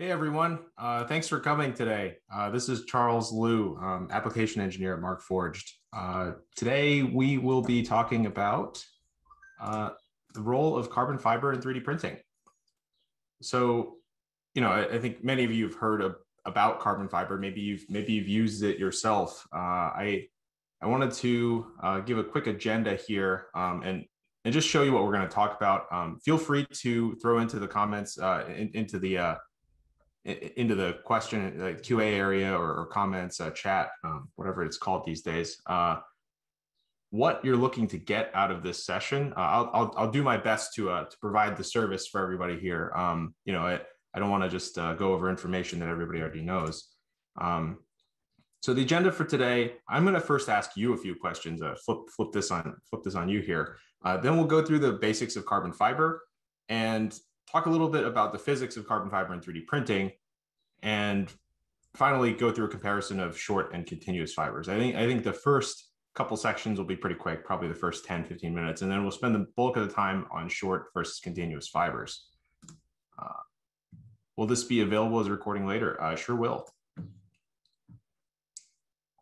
Hey everyone, uh, thanks for coming today. Uh, this is Charles Lu, um, application engineer at Markforged. Uh, today we will be talking about uh, the role of carbon fiber in 3D printing. So, you know, I, I think many of you have heard of, about carbon fiber. Maybe you've maybe you've used it yourself. Uh, I I wanted to uh, give a quick agenda here um, and and just show you what we're going to talk about. Um, feel free to throw into the comments in, into the into the question qa area or, or comments uh, chat um, whatever it's called these days uh, what you're looking to get out of this session uh, I'll, I'll, I'll, do my best to, uh, to provide the service for everybody here. Um, you know I, I don't want to just uh, go over information that everybody already knows. Um, so the agenda for today i'm going to first ask you a few questions uh, flip flip this on flip this on you here. Then we'll go through the basics of carbon fiber and talk a little bit about the physics of carbon fiber and 3D printing, and finally go through a comparison of short and continuous fibers. I think I think the first couple sections will be pretty quick, probably the first 10, 15 minutes, and then we'll spend the bulk of the time on short versus continuous fibers. Uh, will this be available as a recording later? I uh, sure will.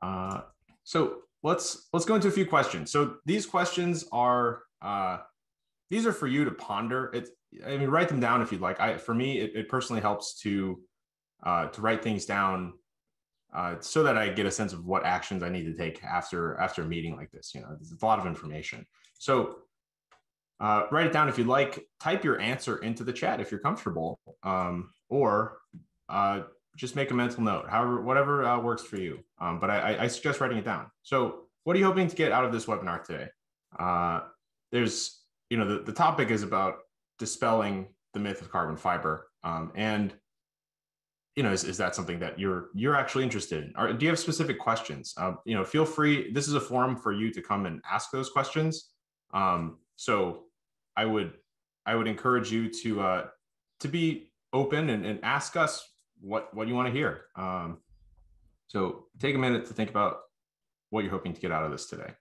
Uh, so let's let's go into a few questions. So these questions are uh, these are for you to ponder. It's I mean, write them down if you'd like. I, for me, it, it personally helps to uh, to write things down uh, so that I get a sense of what actions I need to take after after a meeting like this. You know, there's a lot of information. So uh, write it down if you'd like. Type your answer into the chat if you're comfortable, um, or uh, just make a mental note. However, whatever uh, works for you. Um, but I, I, suggest writing it down. So, what are you hoping to get out of this webinar today? Uh, there's, you know, the, the topic is about dispelling the myth of carbon fiber. Um, and you know, is, is that something that you're you're actually interested in? Or do you have specific questions? Um, you know, feel free. This is a forum for you to come and ask those questions. Um, so I would I would encourage you to uh, to be open and, and ask us what what you want to hear. Um, so take a minute to think about what you're hoping to get out of this today.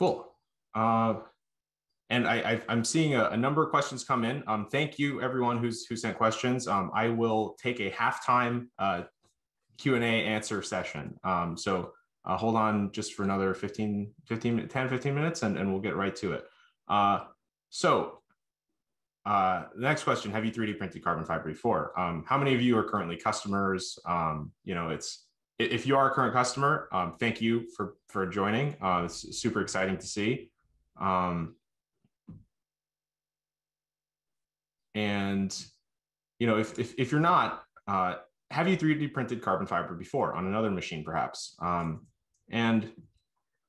Cool. Uh, and I, am seeing a, a, number of questions come in. Um, thank you, everyone who's who sent questions. Um, I will take a halftime uh, Q and A answer session. Um, so uh, hold on just for another 15, 15, 10, 15 minutes, and, and we'll get right to it. Uh, so uh, the next question: Have you 3D printed carbon fiber before? Um, how many of you are currently customers? Um, you know, it's if you are a current customer, um, thank you for for joining. Uh, it's super exciting to see. Um, and you know, if if, if you're not, uh, have you 3D printed carbon fiber before on another machine, perhaps? Um, and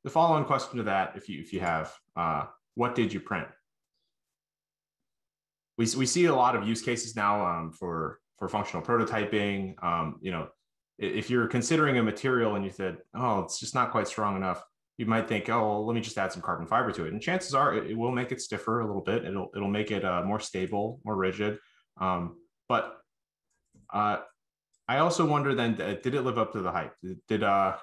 the follow-on question to that, if you if you have, uh, what did you print? We we see a lot of use cases now um, for for functional prototyping. Um, you know, if you're considering a material and you said, oh, it's just not quite strong enough, you might think, oh, well, let me just add some carbon fiber to it. And chances are it, will make it stiffer a little bit. It'll, it'll make it uh, more stable, more rigid. Um, but uh, I also wonder then, did it live up to the hype? Did, uh,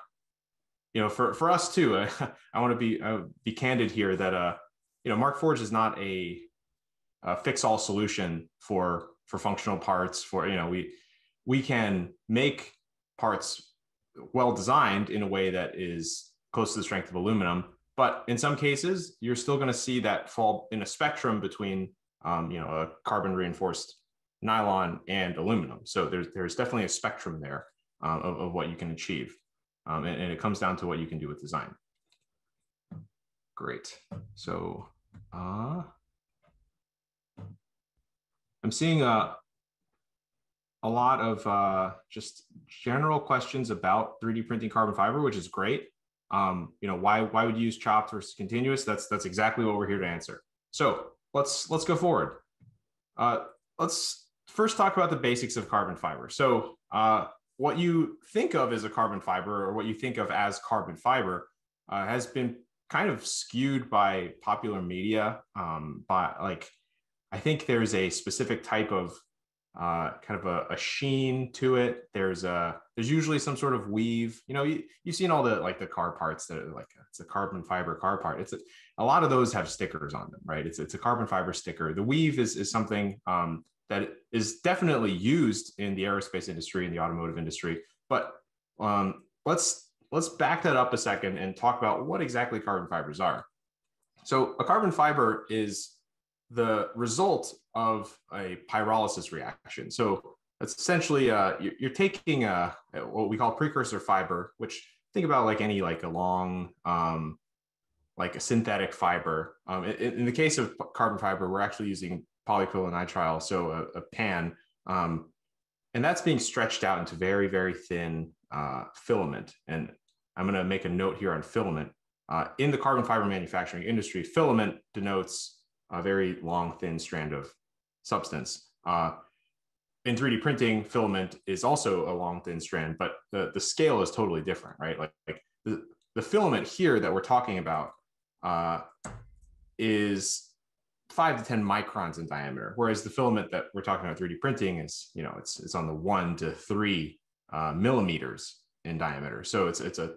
you know, for, for us too, I want to be, uh, be candid here that, uh, you know, Markforged is not a, a fix all solution for, for functional parts for, you know, we, we can make parts well designed in a way that is close to the strength of aluminum. But in some cases, you're still going to see that fall in a spectrum between, um, you know, a carbon reinforced nylon and aluminum. So there's there's definitely a spectrum there um, of, of what you can achieve, um, and, and, it comes down to what you can do with design. Great. So uh, I'm seeing a a lot of uh, just general questions about 3D printing carbon fiber, which is great. Um, you know, why why would you use chopped versus continuous? That's that's exactly what we're here to answer. So let's let's go forward. Uh, let's first talk about the basics of carbon fiber. So uh, what you think of as a carbon fiber, or what you think of as carbon fiber, uh, has been kind of skewed by popular media. Um, by like, I think there's a specific type of uh, kind of a, a, sheen to it. There's a there's usually some sort of weave. You know, you, you've seen all the like the car parts that are like it's a carbon fiber car part. It's a, a lot of those have stickers on them, right? It's it's a carbon fiber sticker. The weave is is something um, that is definitely used in the aerospace industry and the automotive industry. But um, let's let's back that up a second and talk about what exactly carbon fibers are. So a carbon fiber is the result of a pyrolysis reaction. So essentially uh, you're taking a what we call precursor fiber, which think about like any like a long um, like a synthetic fiber. Um, in, in, the case of carbon fiber, we're actually using polyacrylonitrile, so a, a PAN, um, and that's being stretched out into very very thin uh, filament. And I'm going to make a note here on filament. Uh, in the carbon fiber manufacturing industry, filament denotes a very long, thin strand of substance. Uh, in 3D printing, filament is also a long, thin strand, but the, the scale is totally different, right? Like, like the, the filament here that we're talking about uh, is five to 10 microns in diameter, whereas the filament that we're talking about 3D printing is, you know, it's, it's on the one to three uh, millimeters in diameter. So it's, it's a,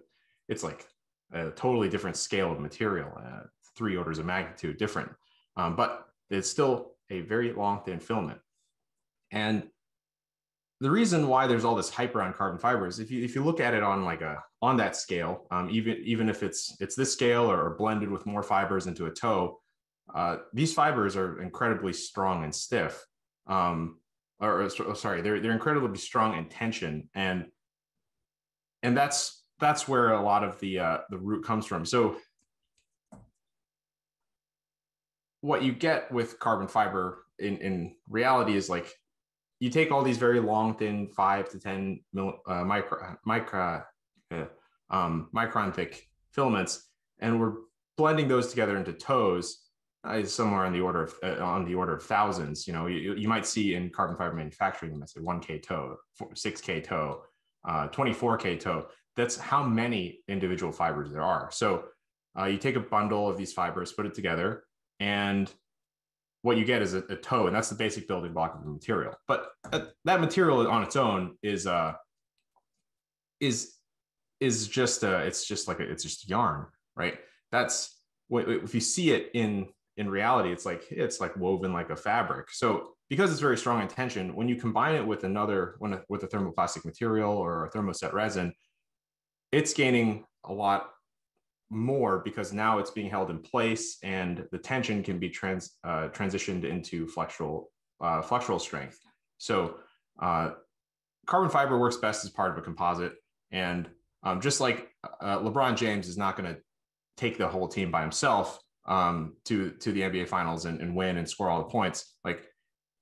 it's like a totally different scale of material, uh, three orders of magnitude different um, but it's still a very long thin filament. And the reason why there's all this hype around carbon fibers, if you if you look at it on like a on that scale, um, even even if it's it's this scale or, or blended with more fibers into a tow, uh, these fibers are incredibly strong and stiff. Um, or, or sorry, they're they're incredibly strong in tension, and and that's that's where a lot of the uh, the root comes from. So what you get with carbon fiber in, in reality is like you take all these very long, thin, five to 10 mil, uh, micro, micro, uh, um, micron thick filaments, and we're blending those together into tows uh, somewhere on the order of uh, on the order of thousands. You know, you, you might see in carbon fiber manufacturing, might say 1K tow, 6K tow, 24K uh, tow. That's how many individual fibers there are. So uh, you take a bundle of these fibers, put it together, and what you get is a, a, tow, and that's the basic building block of the material. But that material on its own is uh is is just uh it's just like a, it's just yarn, right? That's what if you see it in in reality, it's like it's like woven like a fabric. So because it's very strong in tension, when you combine it with another when with a thermoplastic material or a thermoset resin, it's gaining a lot more because now it's being held in place and the tension can be trans, uh, transitioned into flexural, uh, flexural strength. So uh, carbon fiber works best as part of a composite. And um, just like uh, LeBron James is not going to take the whole team by himself um, to, to the NBA finals and, and, win and score all the points, like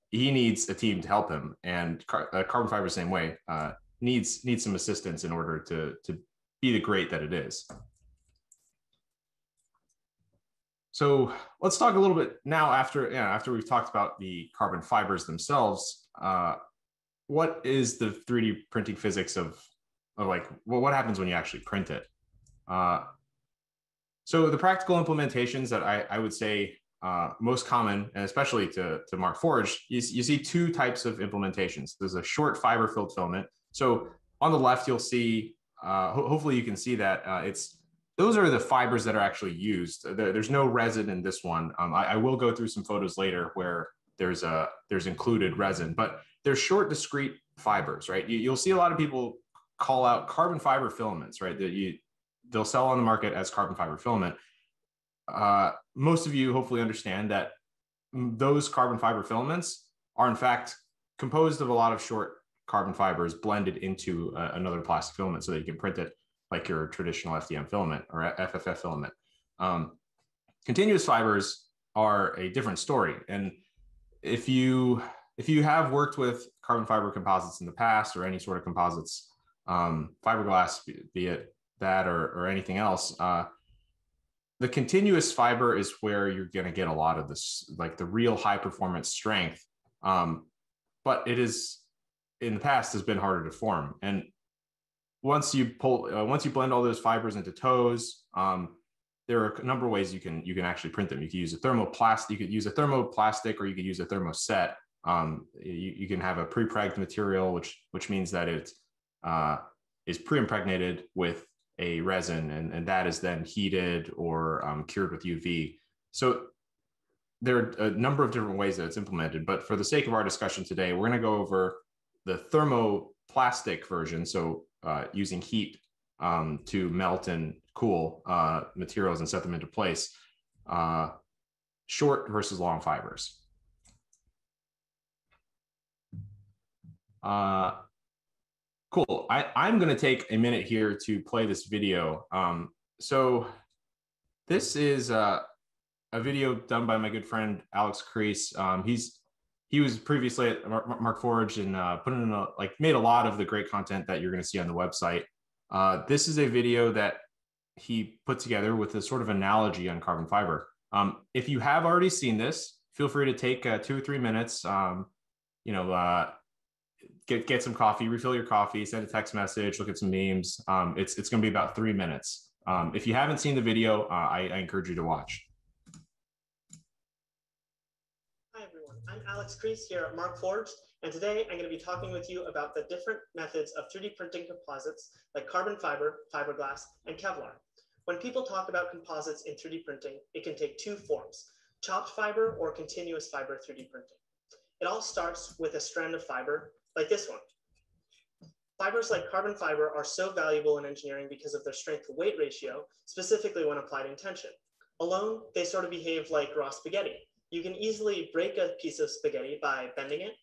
he needs a team to help him. And car- uh, carbon fiber, same way, uh, needs, needs some assistance in order to, to be the great that it is. So let's talk a little bit now after after we've talked about the carbon fibers themselves. Uh, what is the 3D printing physics of, of like well, what happens when you actually print it? Uh, so the practical implementations that I, I would say uh, most common, and especially to, to Markforged, you, you see two types of implementations. There's a short fiber filled filament. So on the left, you'll see, uh, ho hopefully you can see that uh, it's those are the fibers that are actually used. there's no resin in this one. Um, I, I, will go through some photos later where there's a there's included resin, but they're short, discrete fibers, right? You, will see a lot of people call out carbon fiber filaments, right? That you they'll sell on the market as carbon fiber filament. Uh, most of you hopefully understand that those carbon fiber filaments are in fact composed of a lot of short carbon fibers blended into uh, another plastic filament so that you can print it like your traditional FDM filament or FFF filament. Um, continuous fibers are a different story. And if you if you have worked with carbon fiber composites in the past or any sort of composites, um, fiberglass, be, it that or, or anything else, uh, the continuous fiber is where you're going to get a lot of this, like the real high performance strength. Um, but it is in the past has been harder to form. And once you pull uh, once you blend all those fibers into tows um, there are a number of ways you can you can actually print them you can use a thermoplastic you could use a thermoplastic or you could use a thermoset Um, you, you, can have a pre-pregged material, which which means that it uh, is pre-impregnated with a resin, and, and that is then heated or um, cured with UV. So there are a number of different ways that it's implemented, but for the sake of our discussion today, we're going to go over the thermoplastic version. So uh, using heat um, to melt and cool uh, materials and set them into place, uh, short versus long fibers. Uh, cool. I, I'm going to take a minute here to play this video. Um, so this is uh, a video done by my good friend Alex Crease. Um, he's he was previously at Markforged and uh, put in a, like made a lot of the great content that you're going to see on the website. Uh, this is a video that he put together with a sort of analogy on carbon fiber. Um, if you have already seen this, feel free to take uh, two or three minutes. Um, you know, uh, get get some coffee, refill your coffee, send a text message, look at some memes. Um, it's it's going to be about three minutes. Um, if you haven't seen the video, uh, I, I encourage you to watch. Hi everyone, I'm Alex Crease here at Mark Markforged, and today I'm going to be talking with you about the different methods of 3D printing composites like carbon fiber, fiberglass, and Kevlar. When people talk about composites in 3D printing, it can take two forms, chopped fiber or continuous fiber 3D printing. It all starts with a strand of fiber like this one. Fibers like carbon fiber are so valuable in engineering because of their strength to weight ratio, specifically when applied in tension. Alone, they sort of behave like raw spaghetti. You can easily break a piece of spaghetti by bending it,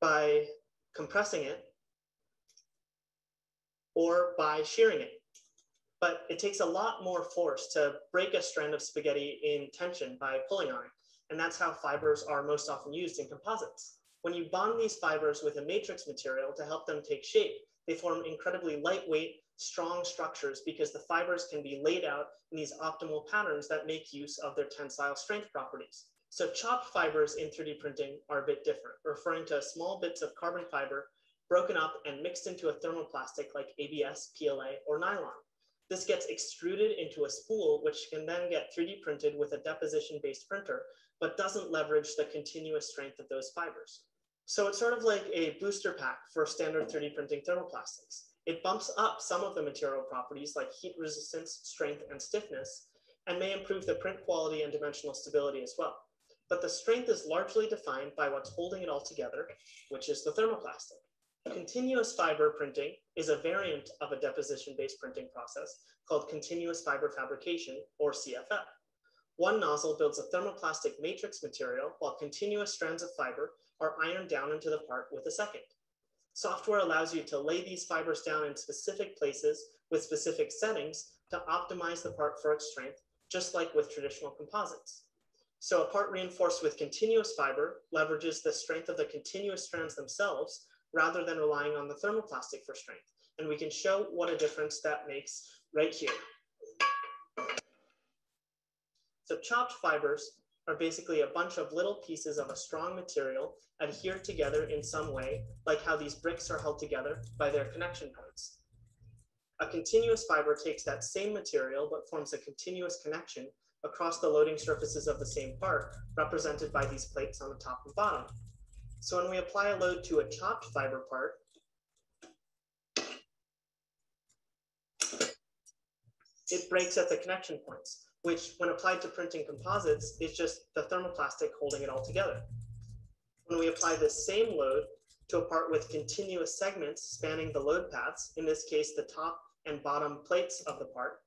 by compressing it, or by shearing it. But it takes a lot more force to break a strand of spaghetti in tension by pulling on it. And that's how fibers are most often used in composites. When you bond these fibers with a matrix material to help them take shape, they form incredibly lightweight, strong structures because the fibers can be laid out in these optimal patterns that make use of their tensile strength properties. So chopped fibers in 3D printing are a bit different, referring to small bits of carbon fiber broken up and mixed into a thermoplastic like ABS, PLA, or nylon. This gets extruded into a spool, which can then get 3D printed with a deposition-based printer, but doesn't leverage the continuous strength of those fibers. So it's sort of like a booster pack for standard 3D printing thermoplastics. It bumps up some of the material properties like heat resistance, strength, and stiffness, and may improve the print quality and dimensional stability as well. But the strength is largely defined by what's holding it all together, which is the thermoplastic. Continuous fiber printing is a variant of a deposition-based printing process called continuous fiber fabrication, or CFF. One nozzle builds a thermoplastic matrix material while continuous strands of fiber are ironed down into the part with a second. Software allows you to lay these fibers down in specific places with specific settings to optimize the part for its strength, just like with traditional composites. So a part reinforced with continuous fiber leverages the strength of the continuous strands themselves rather than relying on the thermoplastic for strength. And we can show what a difference that makes right here. So chopped fibers are basically a bunch of little pieces of a strong material adhered together in some way, like how these bricks are held together by their connection points. A continuous fiber takes that same material but forms a continuous connection across the loading surfaces of the same part, represented by these plates on the top and bottom. So when we apply a load to a chopped fiber part, it breaks at the connection points which when applied to printing composites is just the thermoplastic holding it all together. When we apply the same load to a part with continuous segments spanning the load paths, in this case, the top and bottom plates of the part,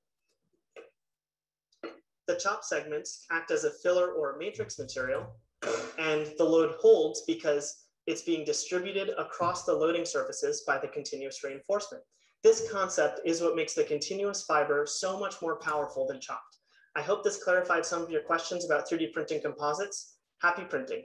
the chop segments act as a filler or matrix material, and the load holds because it's being distributed across the loading surfaces by the continuous reinforcement. This concept is what makes the continuous fiber so much more powerful than chopped. I hope this clarified some of your questions about 3D printing composites. Happy printing.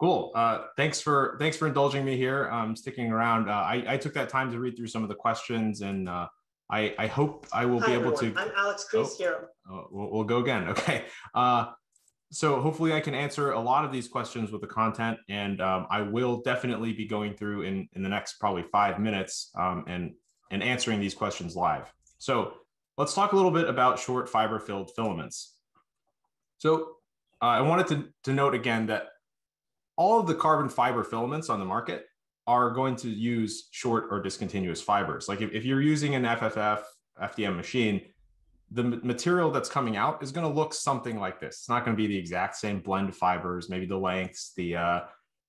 Cool. Uh, thanks for thanks for indulging me here. Um, sticking around. Uh, I, I took that time to read through some of the questions, and uh, I I hope I will Hi, be able everyone. to. I'm Alex Crease oh, here. Oh, we'll, we'll, go again. Okay. So hopefully I can answer a lot of these questions with the content and um, I will definitely be going through in, in the next probably five minutes um, and, and answering these questions live. So let's talk a little bit about short fiber filled filaments. So uh, I wanted to, to note again that all of the carbon fiber filaments on the market are going to use short or discontinuous fibers. Like if, if you're using an FFF FDM machine, the material that's coming out is going to look something like this. It's not going to be the exact same blend of fibers. Maybe the lengths, the uh,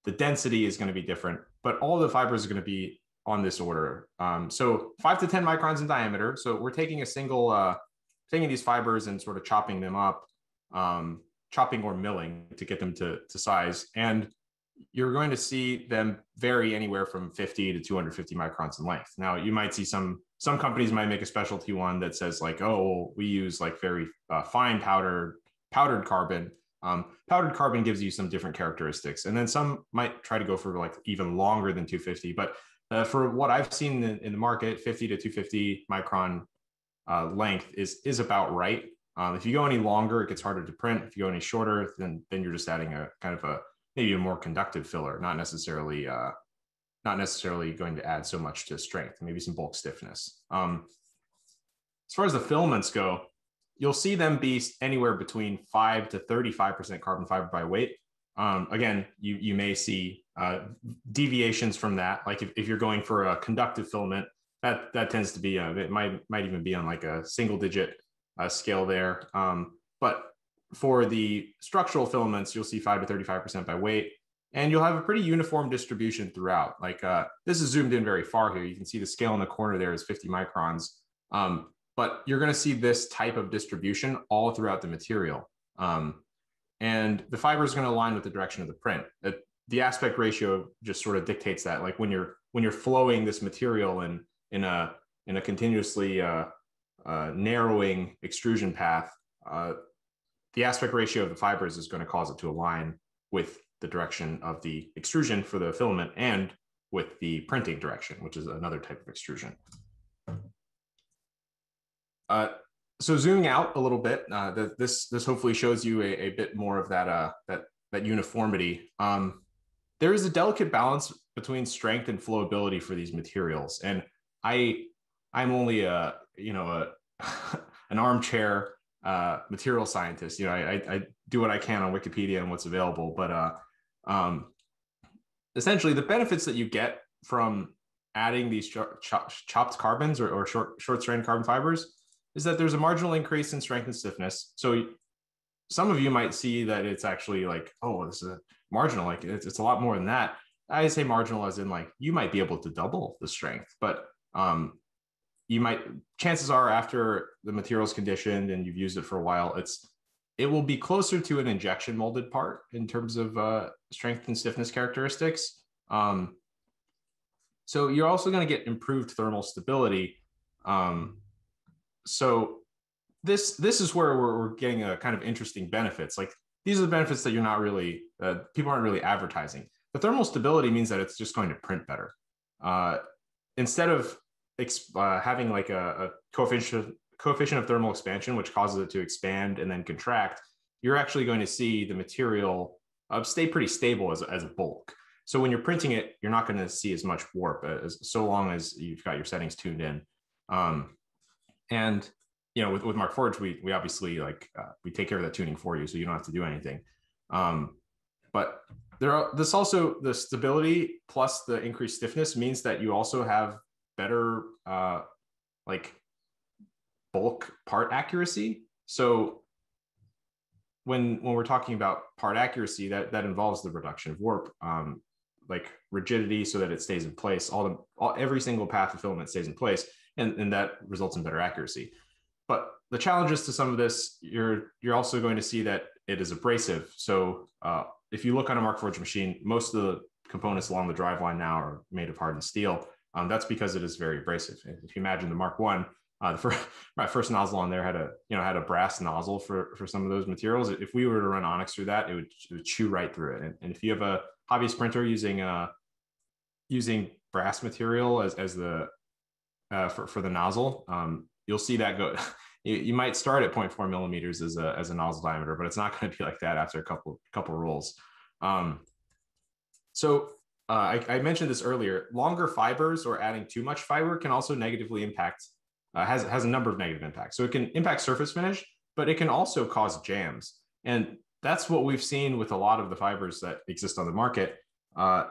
the density is going to be different, but all the fibers are going to be on this order. Um, so five to 10 microns in diameter. So we're taking a single, uh, taking these fibers and sort of chopping them up, um, chopping or milling to get them to, to size. And you're going to see them vary anywhere from 50 to 250 microns in length. Now you might see some some companies might make a specialty one that says like, oh, we use like very uh, fine powdered powdered carbon. Um, powdered carbon gives you some different characteristics, and then some might try to go for like even longer than 250. But uh, for what I've seen in, in, the market, 50 to 250 micron uh, length is is about right. Um, if you go any longer, it gets harder to print. If you go any shorter, then then you're just adding a kind of a maybe a more conductive filler, not necessarily uh, not necessarily going to add so much to strength, maybe some bulk stiffness. Um, as far as the filaments go, you'll see them be anywhere between 5 to 35% carbon fiber by weight. Um, again, you, you may see uh, deviations from that. Like if, if you're going for a conductive filament, that, that tends to be, uh, it might, might even be on like a single digit uh, scale there. Um, but for the structural filaments, you'll see 5 to 35% by weight and you'll have a pretty uniform distribution throughout. Like uh, this is zoomed in very far here. You can see the scale in the corner there is 50 microns, um, but you're going to see this type of distribution all throughout the material. Um, and the fiber is going to align with the direction of the print. It, the aspect ratio just sort of dictates that. Like when you're when you're flowing this material in in a in a continuously uh, uh, narrowing extrusion path, uh, the aspect ratio of the fibers is going to cause it to align with the direction of the extrusion for the filament and with the printing direction, which is another type of extrusion. Uh, so zooming out a little bit, uh, the, this this hopefully shows you a, a bit more of that uh, that that uniformity. Um, there is a delicate balance between strength and flowability for these materials, and I I'm only a you know a an armchair uh, material scientist. You know, I, I, do what I can on Wikipedia and what's available, but uh, um, essentially, the benefits that you get from adding these chopped carbons or, or short short strand carbon fibers is that there's a marginal increase in strength and stiffness. So some of you might see that it's actually like, oh, this is marginal. Like it's, it's a lot more than that. I say marginal as in like you might be able to double the strength, but um, you might chances are after the material's conditioned and you've used it for a while, it's it will be closer to an injection molded part in terms of uh, strength and stiffness characteristics. Um, so you're also going to get improved thermal stability. Um, so this this is where we're, we're, getting a kind of interesting benefits. Like these are the benefits that you're not really uh, people aren't really advertising. The thermal stability means that it's just going to print better. Uh, instead of uh, having like a, a coefficient coefficient of thermal expansion, which causes it to expand and then contract, you're actually going to see the material uh, stay pretty stable as, as a bulk. So when you're printing it, you're not going to see as much warp as so long as you've got your settings tuned in. Um, and you know, with, with Markforged, we we obviously like uh, we take care of that tuning for you, so you don't have to do anything. Um, but there are this also the stability plus the increased stiffness means that you also have better uh, like bulk part accuracy. So when when we're talking about part accuracy, that that involves the reduction of warp, um, like rigidity, so that it stays in place. All the all, every single path of filament stays in place, and, and that results in better accuracy. But the challenges to some of this, you're you're also going to see that it is abrasive. So uh, if you look on a Markforged machine, most of the components along the driveline now are made of hardened steel. Um, that's because it is very abrasive. If you imagine the Mark One, uh, the first, my first nozzle on there had a you know had a brass nozzle for for some of those materials. If we were to run Onyx through that, it would, it would chew right through it. And, and, if you have a hobbyist printer using uh using brass material as as the uh, for for the nozzle, um, you'll see that go. you, you might start at 0.4 millimeters as a as a nozzle diameter, but it's not going to be like that after a couple couple rolls. Um, so uh, I, I, mentioned this earlier. Longer fibers or adding too much fiber can also negatively impact uh, has has a number of negative impacts. So it can impact surface finish, but it can also cause jams, and that's what we've seen with a lot of the fibers that exist on the market. Uh,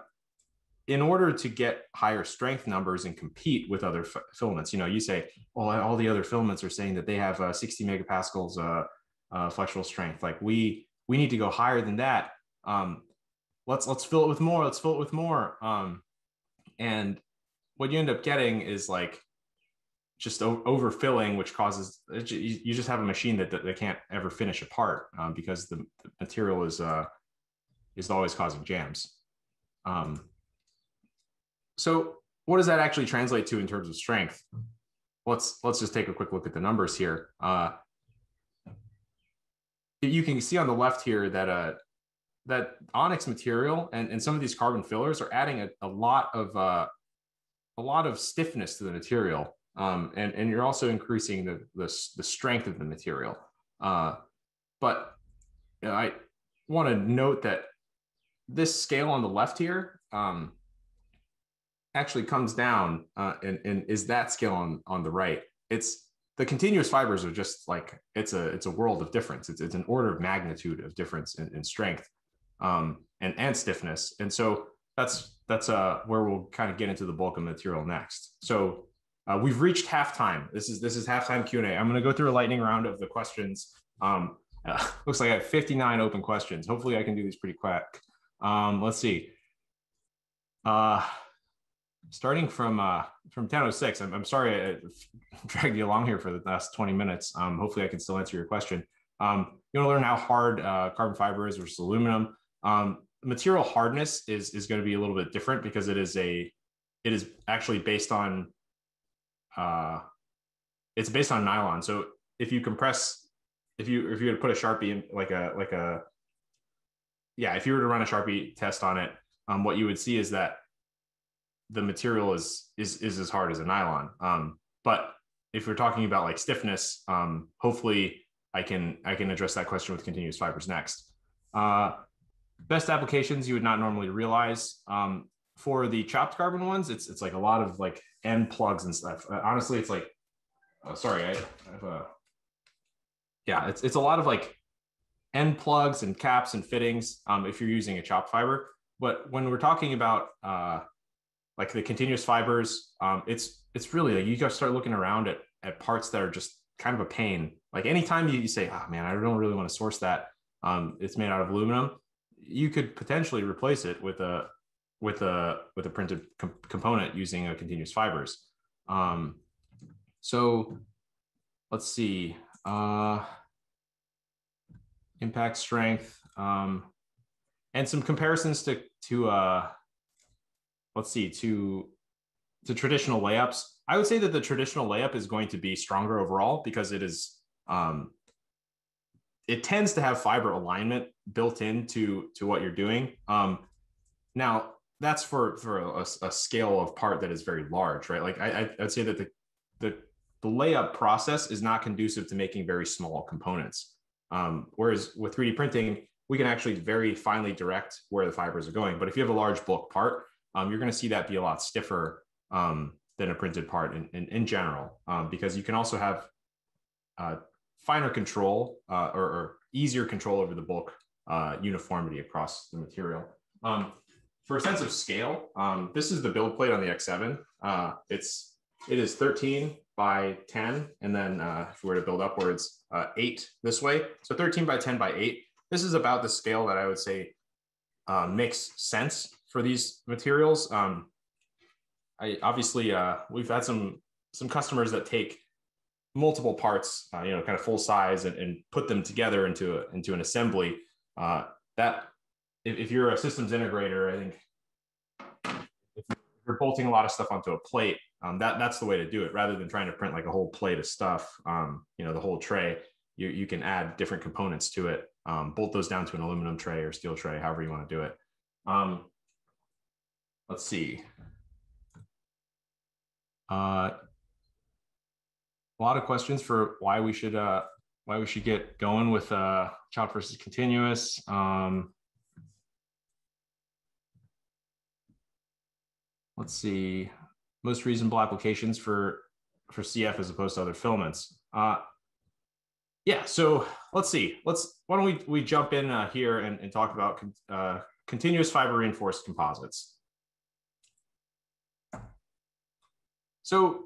in order to get higher strength numbers and compete with other f- filaments, you know, you say, well, all the other filaments are saying that they have uh, 60 megapascals uh, uh, flexural strength. Like we we need to go higher than that. Um, let's let's fill it with more. Let's fill it with more. Um, and what you end up getting is like just o- overfilling, which causes you just have a machine that, that, they can't ever finish a part um, because the, the, material is uh, is always causing jams. Um, so what does that actually translate to in terms of strength? Let's let's just take a quick look at the numbers here. Uh, you can see on the left here that uh, that onyx material and, and some of these carbon fillers are adding a, a lot of uh, a lot of stiffness to the material, um, and and you're also increasing the the, the strength of the material. Uh, but you know, I want to note that this scale on the left here um, actually comes down uh, and, and is that scale on on the right. It's the continuous fibers are just like it's a it's a world of difference. It's, it's an order of magnitude of difference in, in strength um, and and stiffness. And so that's that's uh, where we'll kind of get into the bulk of material next. So uh, we've reached halftime. This is this is halftime Q and A. I'm going to go through a lightning round of the questions. Um, uh, looks like I have 59 open questions. Hopefully, I can do these pretty quick. Um, let's see. Uh, starting from uh, from 1006. I'm, I'm sorry I dragged you along here for the last 20 minutes. Um, hopefully, I can still answer your question. Um, you want to learn how hard uh, carbon fiber is versus aluminum. Um, material hardness is is going to be a little bit different because it is a it is actually based on uh, it's based on nylon. So if you compress, if you if you were to put a sharpie in like a like a yeah, if you were to run a sharpie test on it, um, what you would see is that the material is is is as hard as a nylon. Um, but if we're talking about like stiffness, um, hopefully I can I can address that question with continuous fibers next. Uh, best applications you would not normally realize. Um, for the chopped carbon ones, it's it's like a lot of like end plugs and stuff. Uh, honestly, it's like, oh, sorry, I, I have a, yeah, it's it's a lot of like end plugs and caps and fittings. Um, if you're using a chopped fiber, but when we're talking about uh, like the continuous fibers, um, it's it's really like you got to start looking around at at parts that are just kind of a pain. Like anytime you, you say, oh man, I don't really want to source that. Um, it's made out of aluminum. You could potentially replace it with a with a with a printed com- component using a continuous fibers. Um, so let's see. Uh, impact strength um, and some comparisons to to uh, let's see to to traditional layups. I would say that the traditional layup is going to be stronger overall because it is um, it tends to have fiber alignment built into to what you're doing. Um, now that's for for a, a, scale of part that is very large, right? Like I, I'd say that the, the the layup process is not conducive to making very small components. Um, whereas with 3D printing, we can actually very finely direct where the fibers are going. But if you have a large bulk part, um, you're going to see that be a lot stiffer um, than a printed part in, in, in general, um, because you can also have uh, finer control uh, or, or, easier control over the bulk uh, uniformity across the material. Um, for a sense of scale, um, this is the build plate on the X7. Uh, it's it is 13 by 10, and then uh, if we were to build upwards, uh, eight this way. So 13 by 10 by eight. This is about the scale that I would say uh, makes sense for these materials. Um, I obviously uh, we've had some some customers that take multiple parts, you know, kind of full size, and, and put them together into a, into an assembly. That if, if you're a systems integrator, I think if you're bolting a lot of stuff onto a plate, um, that that's the way to do it rather than trying to print like a whole plate of stuff, um, you know, the whole tray. You, you can add different components to it, um, bolt those down to an aluminum tray or steel tray, however you want to do it. Um, let's see. Uh, a lot of questions for why we should uh, why we should get going with uh, chop versus continuous. Um, let's see, most reasonable applications for for CF as opposed to other filaments. Uh, yeah, so let's see. Let's why don't we we jump in uh, here and, and talk about uh, continuous fiber reinforced composites. So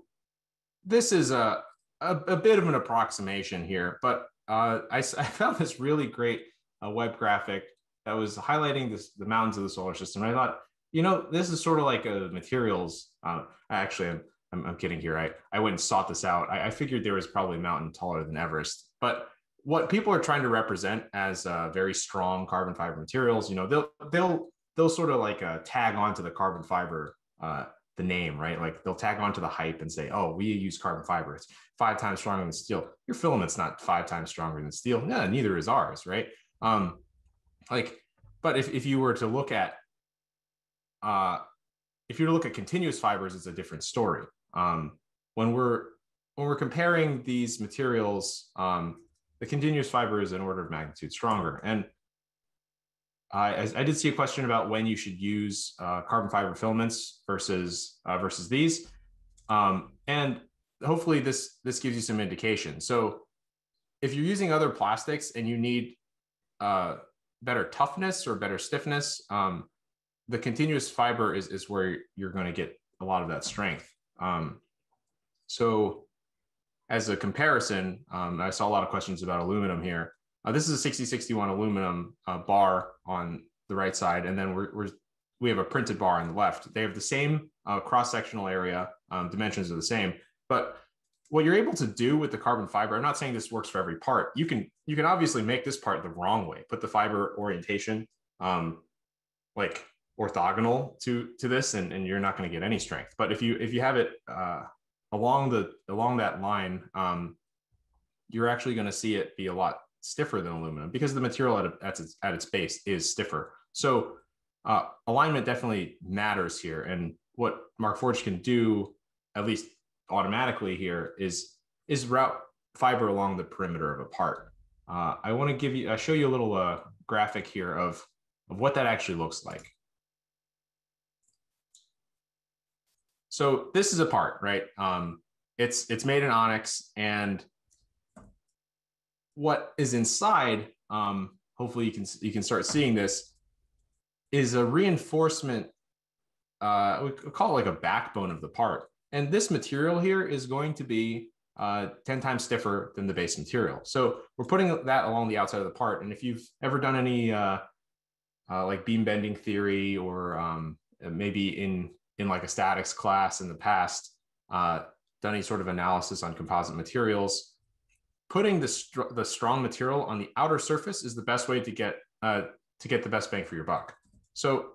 this is a, a, a bit of an approximation here, but uh, I, I, found this really great uh, web graphic that was highlighting this, the mountains of the solar system. And I thought, you know, this is sort of like a materials. Uh, actually, I'm, I'm, I'm, kidding here. I, I went and sought this out. I, I, figured there was probably a mountain taller than Everest. But what people are trying to represent as uh, very strong carbon fiber materials, you know, they'll they'll they'll sort of like uh, tag onto the carbon fiber uh, the name, right? Like they'll tag onto the hype and say, "Oh, we use carbon fiber. It's five times stronger than steel." Your filament's not five times stronger than steel. Yeah, neither is ours, right? Um, like, but if if you were to look at, uh, if you were to look at continuous fibers, it's a different story. Um, when we're when we're comparing these materials, um, the continuous fiber is an order of magnitude stronger, and I, I did see a question about when you should use uh, carbon fiber filaments versus uh, versus these, um, and hopefully this this gives you some indication. So if you're using other plastics and you need uh, better toughness or better stiffness, um, the continuous fiber is is where you're going to get a lot of that strength. Um, so as a comparison, um, I saw a lot of questions about aluminum here. Uh, this is a 6061 aluminum uh, bar on the right side, and then we're, we're, we have a printed bar on the left. They have the same uh, cross-sectional area, um, dimensions are the same, but what you're able to do with the carbon fiber, I'm not saying this works for every part. You can you can obviously make this part the wrong way, put the fiber orientation um, like orthogonal to to this, and, and you're not going to get any strength. But if you if you have it uh, along the along that line, um, you're actually going to see it be a lot stiffer than aluminum because the material at, at, its, at its base is stiffer. So uh, alignment definitely matters here. And what Markforged can do, at least automatically here, is, is route fiber along the perimeter of a part. Uh, I want to give you, I show you a little uh, graphic here of, of what that actually looks like. So this is a part, right? Um, it's it's made in onyx, and what is inside, um, hopefully you can you can start seeing this, is a reinforcement. Uh, we call it like a backbone of the part, and this material here is going to be uh, 10 times stiffer than the base material. So we're putting that along the outside of the part. And if you've ever done any uh, uh, like beam bending theory or um, maybe in in like a statics class in the past, uh, done any sort of analysis on composite materials, putting the, str- the strong material on the outer surface is the best way to get uh, to get the best bang for your buck. So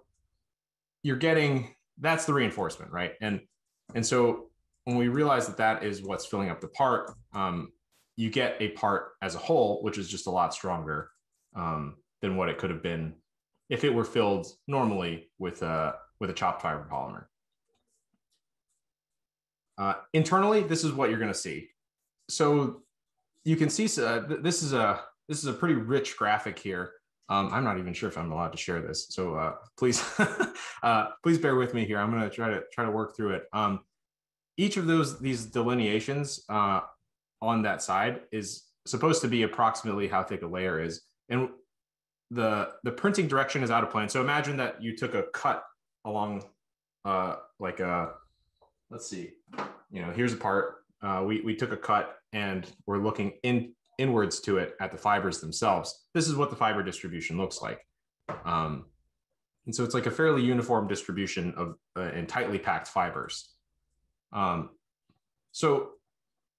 you're getting that's the reinforcement, right? And and so when we realize that that is what's filling up the part, um, you get a part as a whole, which is just a lot stronger um, than what it could have been if it were filled normally with a with a chopped fiber polymer. Uh, internally, this is what you're going to see. So you can see uh, this is a this is a pretty rich graphic here. Um, I'm not even sure if I'm allowed to share this, so uh, please uh, please bear with me here. I'm going to try to try to work through it. Um, each of those these delineations uh, on that side is supposed to be approximately how thick a layer is, and the the printing direction is out of plan. So imagine that you took a cut along uh, like a let's see, you know, here's a part. Uh, we we took a cut and we're looking in inwards to it at the fibers themselves. This is what the fiber distribution looks like. Um, and so it's like a fairly uniform distribution of uh, and tightly packed fibers. Um, so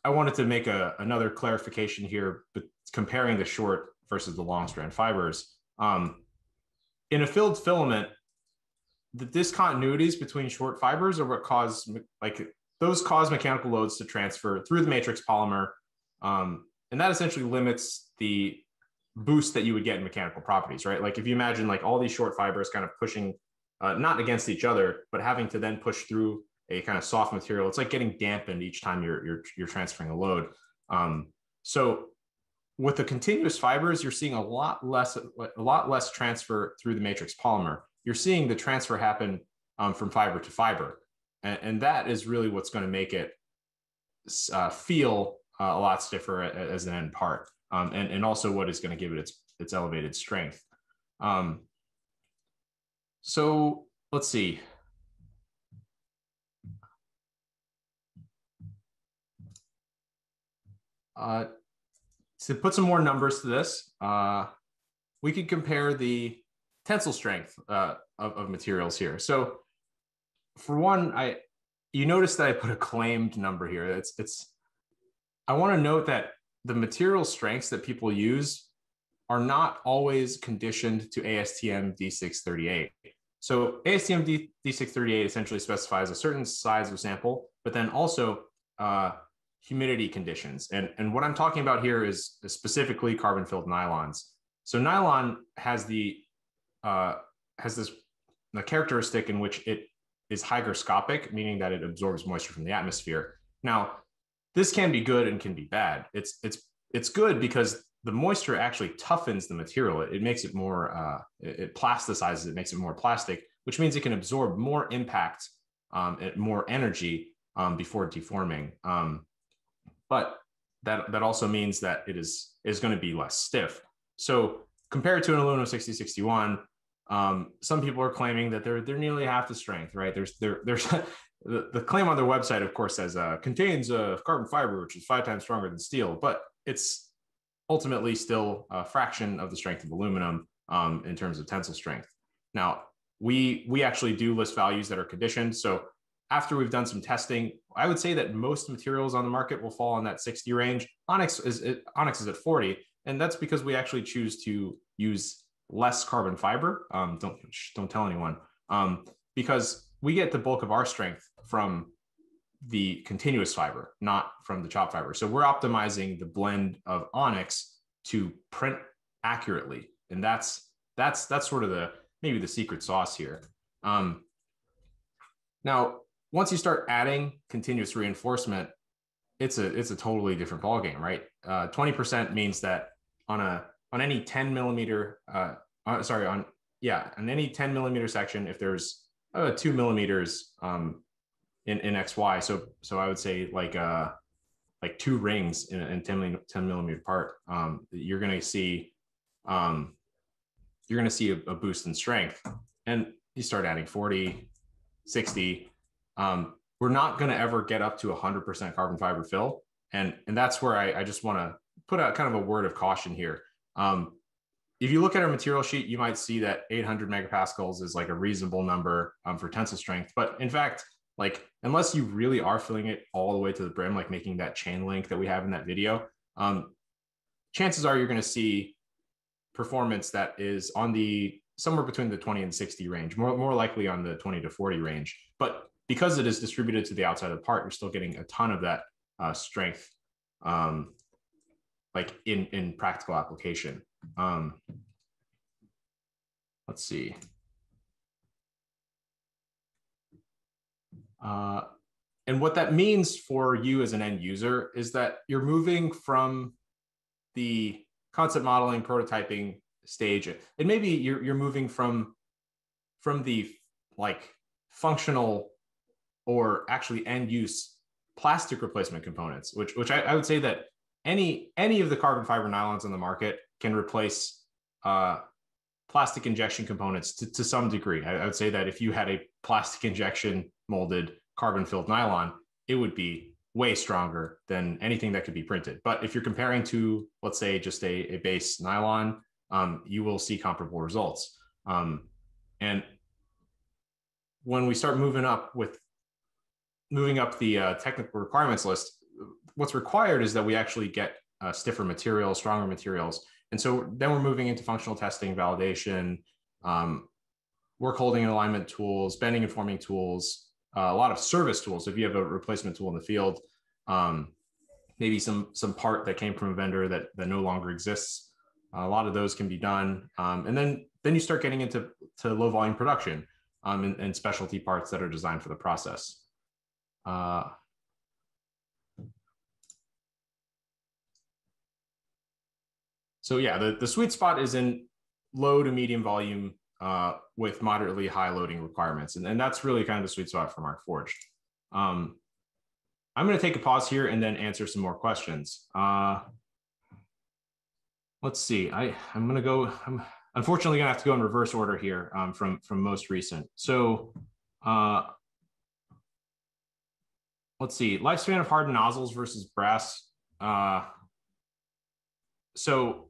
I wanted to make a, another clarification here, but comparing the short versus the long strand fibers. Um, in a filled filament, the discontinuities between short fibers are what cause like those cause mechanical loads to transfer through the matrix polymer. Um, and that essentially limits the boost that you would get in mechanical properties, right? Like if you imagine like all these short fibers kind of pushing, uh, not against each other, but having to then push through a kind of soft material, it's like getting dampened each time you're, you're, you're transferring a load. Um, so with the continuous fibers, you're seeing a lot less, a lot less transfer through the matrix polymer. You're seeing the transfer happen um, from fiber to fiber. And, and that is really what's going to make it uh, feel uh, a lot stiffer as an end part, um, and and also what is going to give it its its elevated strength. Um, so let's see. Uh, to put some more numbers to this, uh, we could compare the tensile strength uh, of, of materials here. So for one, I you notice that I put a claimed number here. It's it's I want to note that the material strengths that people use are not always conditioned to ASTM D638. So ASTM D, D638 essentially specifies a certain size of sample, but then also uh, humidity conditions. And, and what I'm talking about here is, specifically carbon filled nylons. So nylon has the uh, has this the characteristic in which it is hygroscopic, meaning that it absorbs moisture from the atmosphere. Now, this can be good and can be bad. It's it's it's good because the moisture actually toughens the material. It, it makes it more uh, it, plasticizes. It makes it more plastic, which means it can absorb more impact, um, more energy um, before deforming. Um, but that that also means that it is is going to be less stiff. So compared to an aluminum 6061, um, some people are claiming that they're they're nearly half the strength, right? There's there there's the, the claim on their website, of course, says uh, contains a carbon fiber which is five times stronger than steel, but it's ultimately still a fraction of the strength of aluminum um, in terms of tensile strength. Now we we actually do list values that are conditioned. So after we've done some testing, I would say that most materials on the market will fall in that 60 range. Onyx is Onyx is at 40, and that's because we actually choose to use less carbon fiber. Um, don't don't tell anyone um, because we get the bulk of our strength from the continuous fiber, not from the chop fiber. So we're optimizing the blend of Onyx to print accurately, and that's that's that's sort of the maybe the secret sauce here. Um, now, once you start adding continuous reinforcement, it's a it's a totally different ballgame, right? Uh, 20% means that on a on any 10 millimeter, uh, uh, sorry, on yeah, on any 10 millimeter section, if there's uh, two millimeters um, in in XY, so so I would say like uh like two rings in a 10, 10 millimeter part, um, you're gonna see um, you're gonna see a, a boost in strength, and you start adding 40, 60. Um, we're not going to ever get up to 100% carbon fiber fill. And, and that's where I, I just want to put out kind of a word of caution here. Um, if you look at our material sheet, you might see that 800 megapascals is like a reasonable number um, for tensile strength. But in fact, like unless you really are filling it all the way to the brim, like making that chain link that we have in that video, um, chances are you're going to see performance that is on the somewhere between the 20 and 60 range, more, more likely on the 20 to 40 range. But because it is distributed to the outside of the part, you're still getting a ton of that uh, strength um, like in in practical application. Um, let's see. Uh, and what that means for you as an end user is that you're moving from the concept modeling prototyping stage and maybe you're, you're moving from from the like functional or actually end use plastic replacement components which which I, I would say that any any of the carbon fiber nylons on the market can replace uh, plastic injection components to, to some degree. I, I, would say that if you had a plastic injection molded carbon filled nylon, it would be way stronger than anything that could be printed. But if you're comparing to, let's say, just a, a base nylon, um, you will see comparable results. Um, and when we start moving up with moving up the uh, technical requirements list, what's required is that we actually get uh, stiffer materials, stronger materials. And so then we're moving into functional testing, validation, um, work holding and alignment tools, bending and forming tools, uh, a lot of service tools. If you have a replacement tool in the field, um, maybe some some part that came from a vendor that that no longer exists, a lot of those can be done. Um, and then then you start getting into to low volume production um, and, and, specialty parts that are designed for the process. Uh, So yeah, the, the sweet spot is in low to medium volume uh, with moderately high loading requirements. And, and that's really kind of the sweet spot for Markforged. Um, I'm going to take a pause here and then answer some more questions. Uh, let's see. I I'm going to go. I'm unfortunately going to have to go in reverse order here um, from from most recent. So. Uh, let's see. Lifespan of hardened nozzles versus brass. Uh, so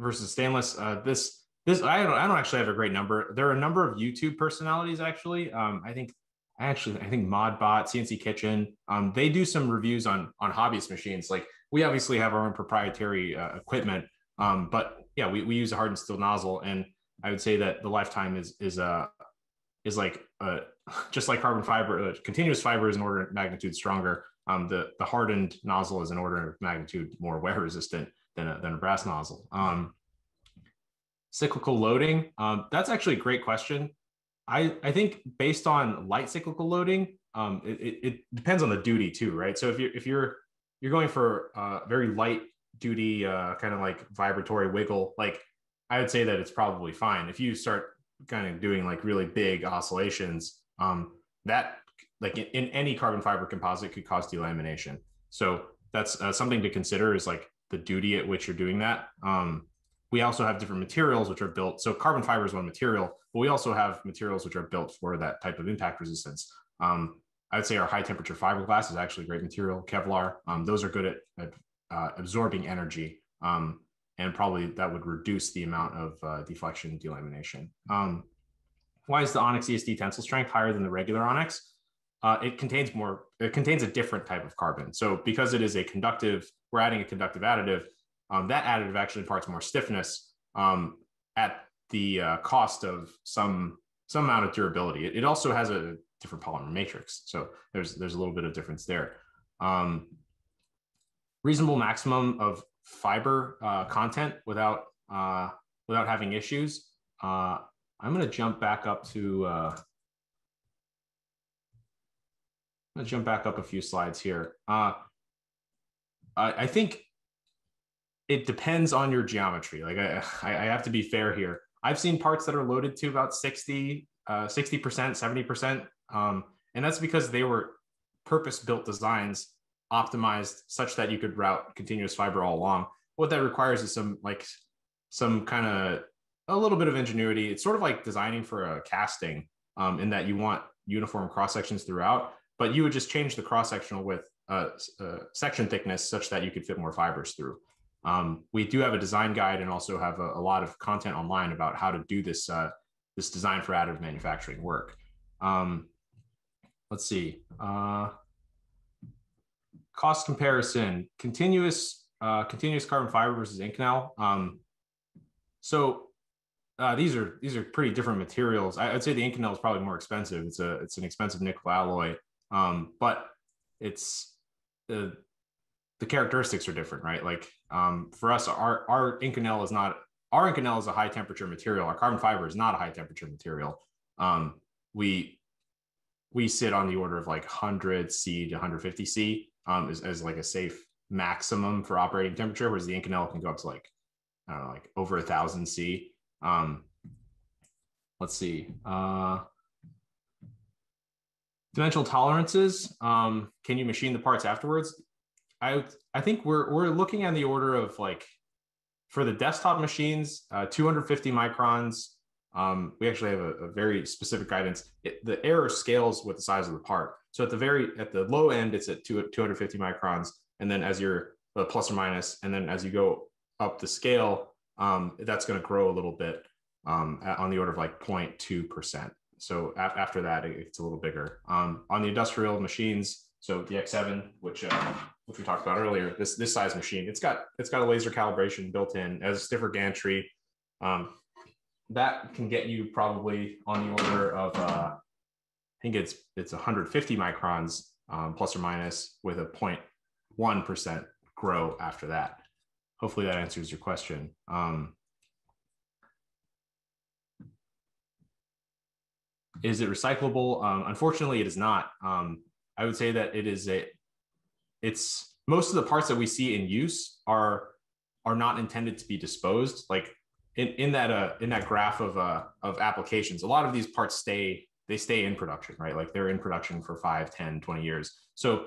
versus stainless. Uh, this this I don't I don't actually have a great number. There are a number of YouTube personalities actually. Um, I think I actually I think Modbot, CNC Kitchen. Um, they do some reviews on on hobbyist machines. Like we obviously have our own proprietary uh, equipment, um, but yeah, we, we use a hardened steel nozzle, and I would say that the lifetime is is uh is like uh just like carbon fiber, uh, continuous fiber is an order of magnitude stronger. Um, the the hardened nozzle is an order of magnitude more wear resistant than a, than a brass nozzle. Um, cyclical loading, um, that's actually a great question. I, I think based on light cyclical loading, um, it, it, depends on the duty too, right? So if you're if you're you're going for uh, very light duty, uh, kind of like vibratory wiggle, like I would say that it's probably fine. If you start kind of doing like really big oscillations, um, that like in, in, any carbon fiber composite could cause delamination. So that's uh, something to consider is like the duty at which you're doing that. Um, we also have different materials which are built. So carbon fiber is one material, but we also have materials which are built for that type of impact resistance. Um, I would say our high temperature fiberglass is actually a great material. Kevlar, um, those are good at, at uh, absorbing energy. Um, and probably that would reduce the amount of uh, deflection delamination. Um, why is the Onyx ESD tensile strength higher than the regular Onyx? Uh, it contains more, it contains a different type of carbon. So because it is a conductive, we're adding a conductive additive, um, that additive actually imparts more stiffness um, at the uh, cost of some some amount of durability. It, it, also has a different polymer matrix, so there's there's a little bit of difference there. Um, reasonable maximum of fiber uh, content without uh, without having issues. Uh, I'm going to jump back up to. Uh, To jump back up a few slides here. Uh, I, I think it depends on your geometry. Like I, I have to be fair here. I've seen parts that are loaded to about 60, uh, 60%, 70%. Um, and that's because they were purpose built designs optimized such that you could route continuous fiber all along. What that requires is some like some kind of a little bit of ingenuity. It's sort of like designing for a casting um, in that you want uniform cross sections throughout, but you would just change the cross sectional width, uh, uh, section thickness such that you could fit more fibers through. Um, we do have a design guide and also have a, a, lot of content online about how to do this uh, this design for additive manufacturing work. Um, let's see. Uh, cost comparison, continuous uh, continuous carbon fiber versus Inconel. Um, so uh, these are these are pretty different materials. I, would say the Inconel is probably more expensive. It's a it's an expensive nickel alloy, um, but it's the the characteristics are different, right? Like um, for us, our our Inconel is not our Inconel is a high temperature material. Our carbon fiber is not a high temperature material. Um, we we sit on the order of like 100 C to 150 C um, as, as like a safe maximum for operating temperature, whereas the Inconel can go up to like I don't know, like over a thousand C. Um, let's see. Uh, dimensional tolerances. Um, can you machine the parts afterwards? I I think we're we're looking at the order of like for the desktop machines, uh, 250 microns. Um, we actually have a, a very specific guidance. It, the error scales with the size of the part. So at the very at the low end, it's at two, 250 microns, and then as you're uh, plus or minus, and then as you go up the scale, um, that's going to grow a little bit um, on the order of like 0.2 percent. So after that, it's a little bigger. Um, on the industrial machines, so the X7, which uh, which we talked about earlier, this this size machine, it's got it's got a laser calibration built in as a stiffer gantry. Um, that can get you probably on the order of uh, I think it's it's 150 microns um, plus or minus with a 0.1 percent grow after that. Hopefully that answers your question. Um, is it recyclable? Um, unfortunately, it is not. Um, I would say that it is a it's most of the parts that we see in use are are not intended to be disposed. Like in, in that uh in that graph of uh of applications, a lot of these parts stay they stay in production, right? Like they're in production for 5, 10, 20 years. So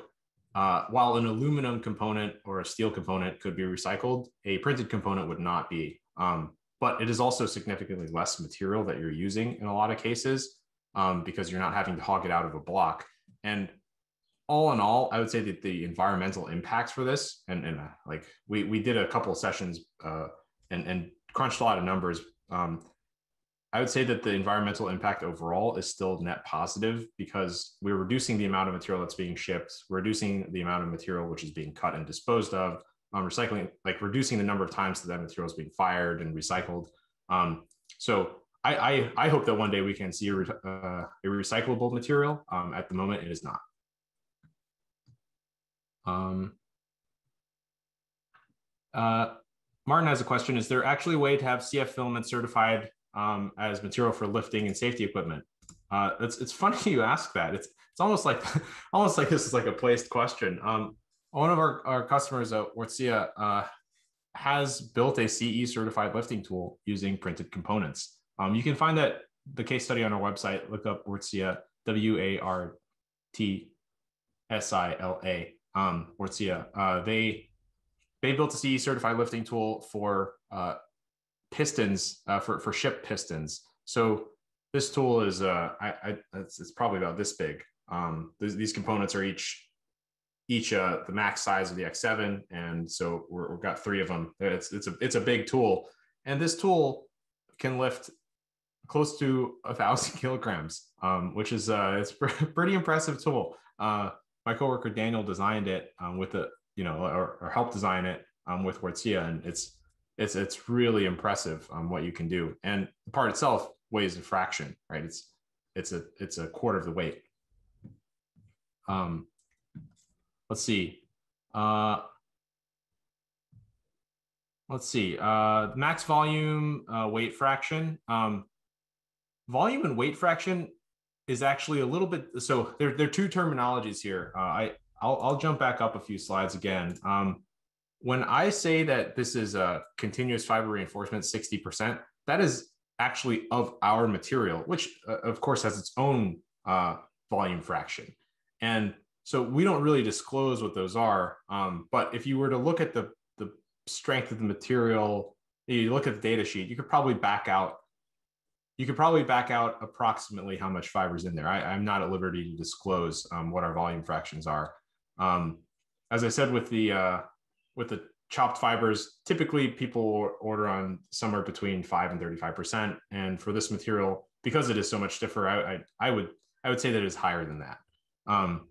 uh, while an aluminum component or a steel component could be recycled, a printed component would not be. Um, but it is also significantly less material that you're using in a lot of cases um, because you're not having to hog it out of a block. And all in all, I would say that the environmental impacts for this, and, and uh, like we we did a couple of sessions uh, and and crunched a lot of numbers. Um, I would say that the environmental impact overall is still net positive because we're reducing the amount of material that's being shipped, we're reducing the amount of material which is being cut and disposed of, um, recycling, like reducing the number of times that that material is being fired and recycled. Um, so I, I, I, hope that one day we can see a, uh, a recyclable material. Um, at the moment, it is not. Um, uh, Martin has a question. Is there actually a way to have CF filament certified um, as material for lifting and safety equipment? Uh, it's, it's funny you ask that. It's, it's almost like, almost like this is like a placed question. Um, one of our, our customers at Wärtsilä uh, has built a CE certified lifting tool using printed components. Um, you can find that the case study on our website. Look up Wärtsilä, W A R T S I L A, um. Uh, they they built a CE certified lifting tool for uh, pistons uh, for for ship pistons. So this tool is uh, I, I it's, it's, probably about this big. Um, th- these components are each each uh, the max size of the X7, and so we have got three of them. It's it's a it's a big tool, and this tool can lift close to a thousand kilograms, um, which is uh, it's a pretty impressive tool. Uh, my coworker Daniel designed it um, with the you know or, or helped design it um, with Wärtsilä, and it's it's it's really impressive um, what you can do. And the part itself weighs a fraction, right? It's it's a it's a quarter of the weight. Um, let's see. Uh, let's see. Uh, max volume, uh, weight fraction. Um, volume and weight fraction is actually a little bit. So there, there are two terminologies here. Uh, I I'll, I'll jump back up a few slides again. Um, when I say that this is a continuous fiber reinforcement, 60%, that is actually of our material, which uh, of course has its own uh, volume fraction. And so we don't really disclose what those are. Um, but if you were to look at the, the strength of the material, you look at the data sheet, you could probably back out, you could probably back out approximately how much fiber's in there. I, am not at liberty to disclose um, what our volume fractions are. Um, as I said, with the, uh, with the chopped fibers, typically people order on somewhere between five and 35%. And for this material, because it is so much stiffer, I, I, I would, I would say that it is higher than that. Um,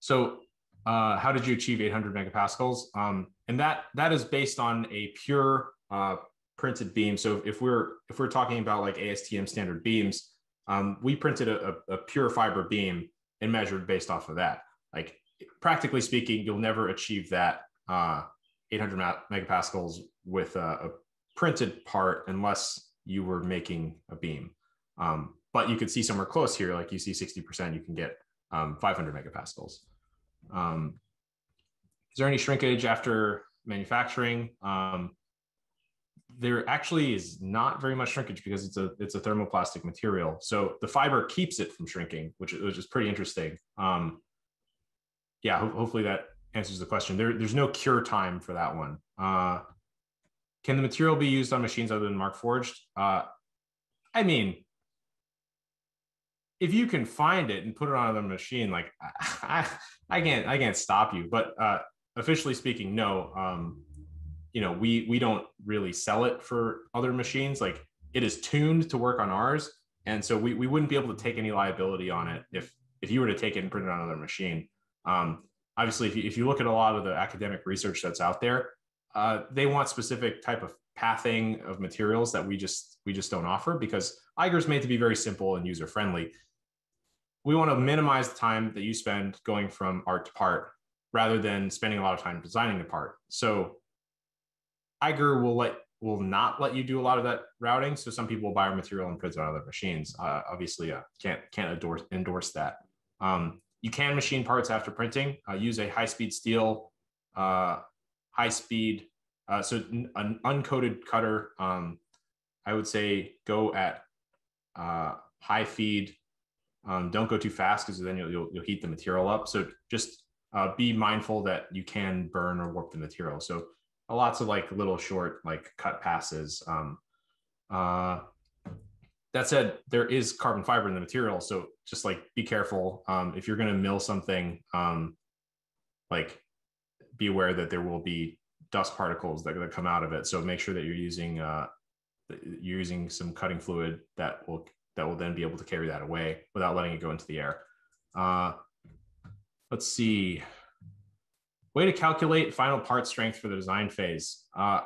so uh, how did you achieve 800 megapascals? Um, and that that is based on a pure uh, printed beam. So if we're if we're talking about like ASTM standard beams, um, we printed a, a, pure fiber beam and measured based off of that. Like practically speaking, you'll never achieve that uh, 800 megapascals with a, a, printed part unless you were making a beam. Um, but you could see somewhere close here, like you see 60%, you can get um, 500 megapascals. Um, is there any shrinkage after manufacturing? There actually is not very much shrinkage because it's a it's a thermoplastic material. So the fiber keeps it from shrinking, which, which is pretty interesting. Um, yeah, ho- hopefully that answers the question. There, there's no cure time for that one. Uh, can the material be used on machines other than Markforged? Uh, I mean, if you can find it and put it on a machine, like I, I can't, I can't stop you. But uh, officially speaking, no. Um, you know, we we don't really sell it for other machines. Like it is tuned to work on ours, and so we we wouldn't be able to take any liability on it if if you were to take it and print it on another machine. Um, obviously, if you, if you look at a lot of the academic research that's out there, uh, they want specific type of pathing of materials that we just we just don't offer because Eiger is made to be very simple and user friendly we want to minimize the time that you spend going from art to part rather than spending a lot of time designing the part. So Eiger will let will not let you do a lot of that routing. So some people will buy our material and print it on other machines. Uh, obviously, uh, can't can't endorse endorse that. Um, you can machine parts after printing. Uh, use a high speed steel, uh, high speed. Uh, so an uncoated cutter. Um, I would say go at uh, high feed Um, don't go too fast because then you'll, you'll, you'll heat the material up. So just be mindful that you can burn or warp the material. So lots of like little short like cut passes. Um, uh, that said, there is carbon fiber in the material, so just like be careful. Um, if you're going to mill something, um, like be aware that there will be dust particles that, that come out of it. So make sure that you're using uh, you're using some cutting fluid that will that will then be able to carry that away without letting it go into the air. Uh, let's see. Way to calculate final part strength for the design phase. Uh,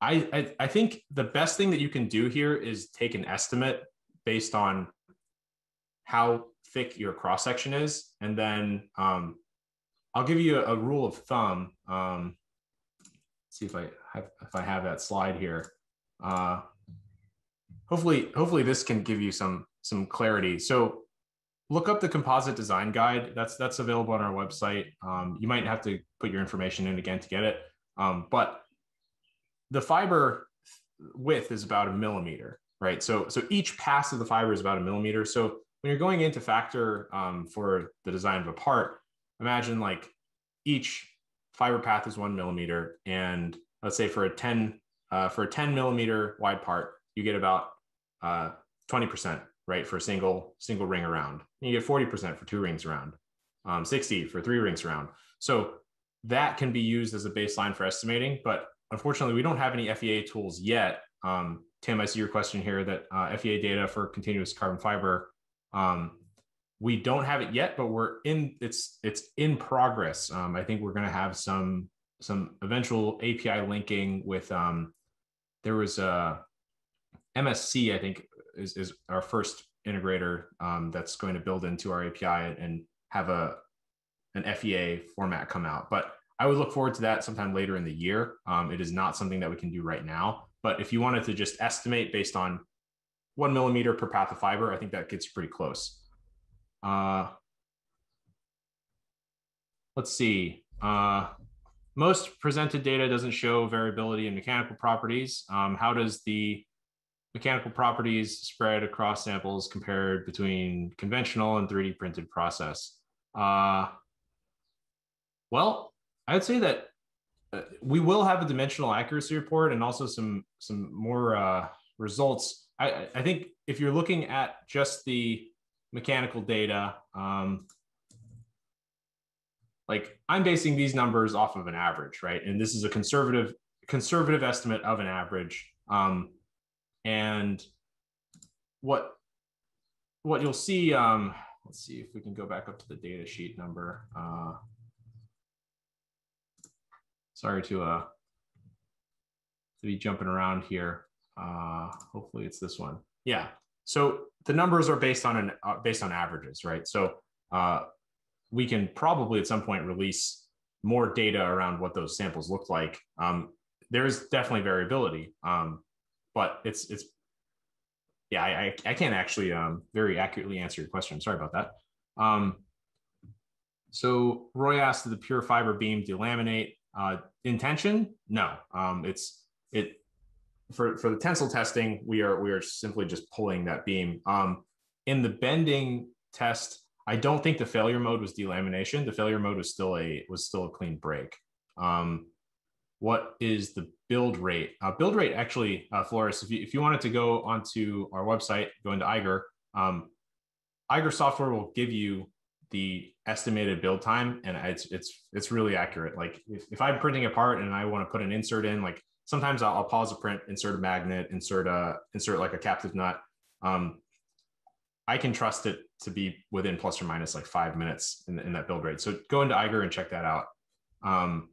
I, I, I think the best thing that you can do here is take an estimate based on how thick your cross section is, and then um, I'll give you a, a rule of thumb. Um, see if I have if I have that slide here. Uh, hopefully, hopefully this can give you some some clarity. So look up the composite design guide. That's that's available on our website. Um, you might have to put your information in again to get it. Um, but the fiber width is about a millimeter, right? So so each pass of the fiber is about a millimeter. So when you're going into factor um, for the design of a part, imagine like each fiber path is one millimeter, and let's say for a 10 uh, for a 10 millimeter wide part, you get about uh, 20%, right, for a single single ring around. And you get 40% for two rings around, um, 60 for three rings around. So that can be used as a baseline for estimating, but unfortunately, we don't have any FEA tools yet. Um, Tim, I see your question here that uh, FEA data for continuous carbon fiber. Um, we don't have it yet, but we're in it's it's in progress. Um, I think we're going to have some some eventual API linking with um, there was a MSC, I think is, is our first integrator um, that's going to build into our API and have a an FEA format come out. But I would look forward to that sometime later in the year. Um, it is not something that we can do right now. But if you wanted to just estimate based on one millimeter per path of fiber, I think that gets pretty close. Uh, let's see. Uh, most presented data doesn't show variability in mechanical properties. Um, how does the mechanical properties spread across samples compared between conventional and 3D printed process? Uh, well, I'd say that uh, we will have a dimensional accuracy report and also some some more uh, results. I, I think if you're looking at just the mechanical data, um, like I'm basing these numbers off of an average, right? And this is a conservative conservative estimate of an average. Um, and what what you'll see, um, let's see if we can go back up to the data sheet number. Uh, sorry to uh to be jumping around here. Uh, hopefully it's this one. Yeah. So the numbers are based on an uh, based on averages, right? So uh, we can probably at some point release more data around what those samples look like. Um, there's definitely variability, um, but it's it's yeah, I, I can't actually um, very accurately answer your question. Sorry about that. Um, so Roy asked, did the pure fiber beam delaminate? Uh, intention? No. Um, it's it for for the tensile testing. We are we are simply just pulling that beam. Um, in the bending test, I don't think the failure mode was delamination. The failure mode was still a was still a clean break. Um, what is the build rate? Uh, build rate actually, uh, Flores, if you, if you wanted to go onto our website, go into Eiger, um, Eiger software will give you the estimated build time and it's it's it's really accurate. Like if, if I'm printing a part and I want to put an insert in, like sometimes I'll, I'll pause a print, insert a magnet, insert a insert like a captive nut. Um, I can trust it to be within plus or minus like five minutes in, in that build rate. So go into Eiger and check that out. Um,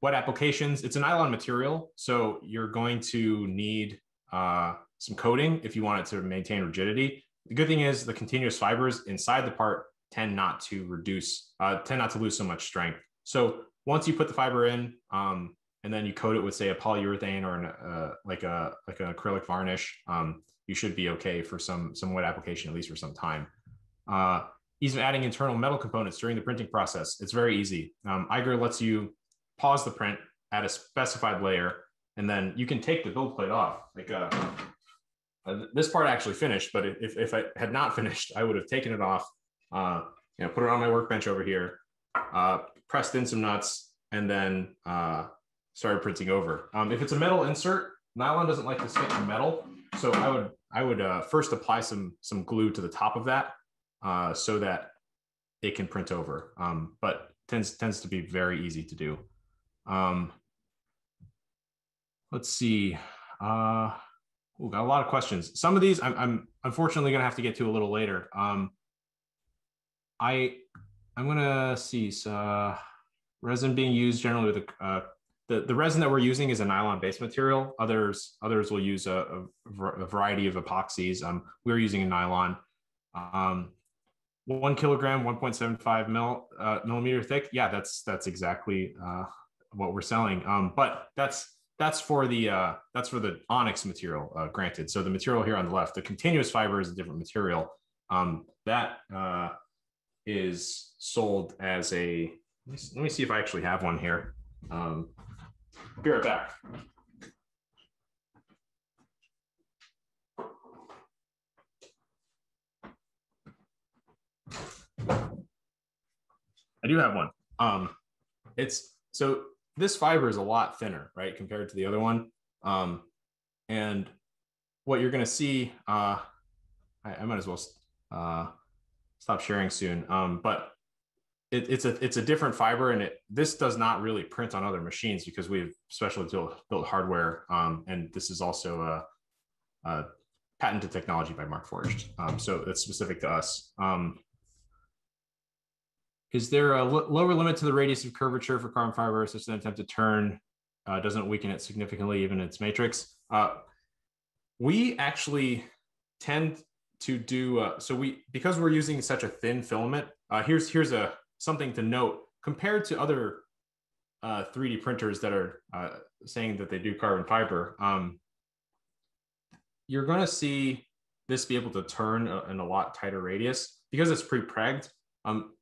what applications? It's a nylon material, so you're going to need uh, some coating if you want it to maintain rigidity. The good thing is the continuous fibers inside the part tend not to reduce, uh, tend not to lose so much strength. So once you put the fiber in, um, and then you coat it with say a polyurethane or an, uh, like a like an acrylic varnish, um, you should be okay for some some wet application at least for some time. Uh, ease of adding internal metal components during the printing process. It's very easy. Um, Eiger lets you pause the print at a specified layer, and then you can take the build plate off. Like uh, uh, this part actually finished, but if, if I had not finished, I would have taken it off, uh, you know, put it on my workbench over here, uh, pressed in some nuts, and then uh, started printing over. Um, if it's a metal insert, nylon doesn't like to stick to metal, so I would I would uh, first apply some some glue to the top of that uh, so that it can print over. Um, but tends tends to be very easy to do. Um, let's see. Uh, Ooh, got a lot of questions. Some of these I'm, I'm unfortunately going to have to get to a little later. Um, I I'm going to see uh, resin being used generally with a uh, the, the resin that we're using is a nylon based material. Others others will use a, a, a variety of epoxies. Um, we're using a nylon. Um, one kilogram, 1.75 mil, uh, millimeter thick. Yeah, that's that's exactly uh, what we're selling. Um, but that's that's for the uh, that's for the onyx material. Uh, granted, so the material here on the left, the continuous fiber is a different material. Um, that uh, is sold as a. Let me, see if I actually have one here. Um, be right back. I do have one. Um, it's so this fiber is a lot thinner, right, compared to the other one. Um, and what you're going to see, uh, I, I, might as well uh, stop sharing soon. Um, but it, it's a it's a different fiber, and it this does not really print on other machines because we've specially built, built hardware, um, and this is also a, a patented technology by Markforged. Um, so it's specific to us. Um, is there a lower limit to the radius of curvature for carbon fiber such that an attempt to turn uh, doesn't weaken it significantly, even its matrix? Uh, we actually tend to do uh, so. We because we're using such a thin filament. Uh, here's here's a something to note compared to other 3D uh, printers that are uh, saying that they do carbon fiber. Um, you're going to see this be able to turn in a lot tighter radius because it's pre-pregged. Um,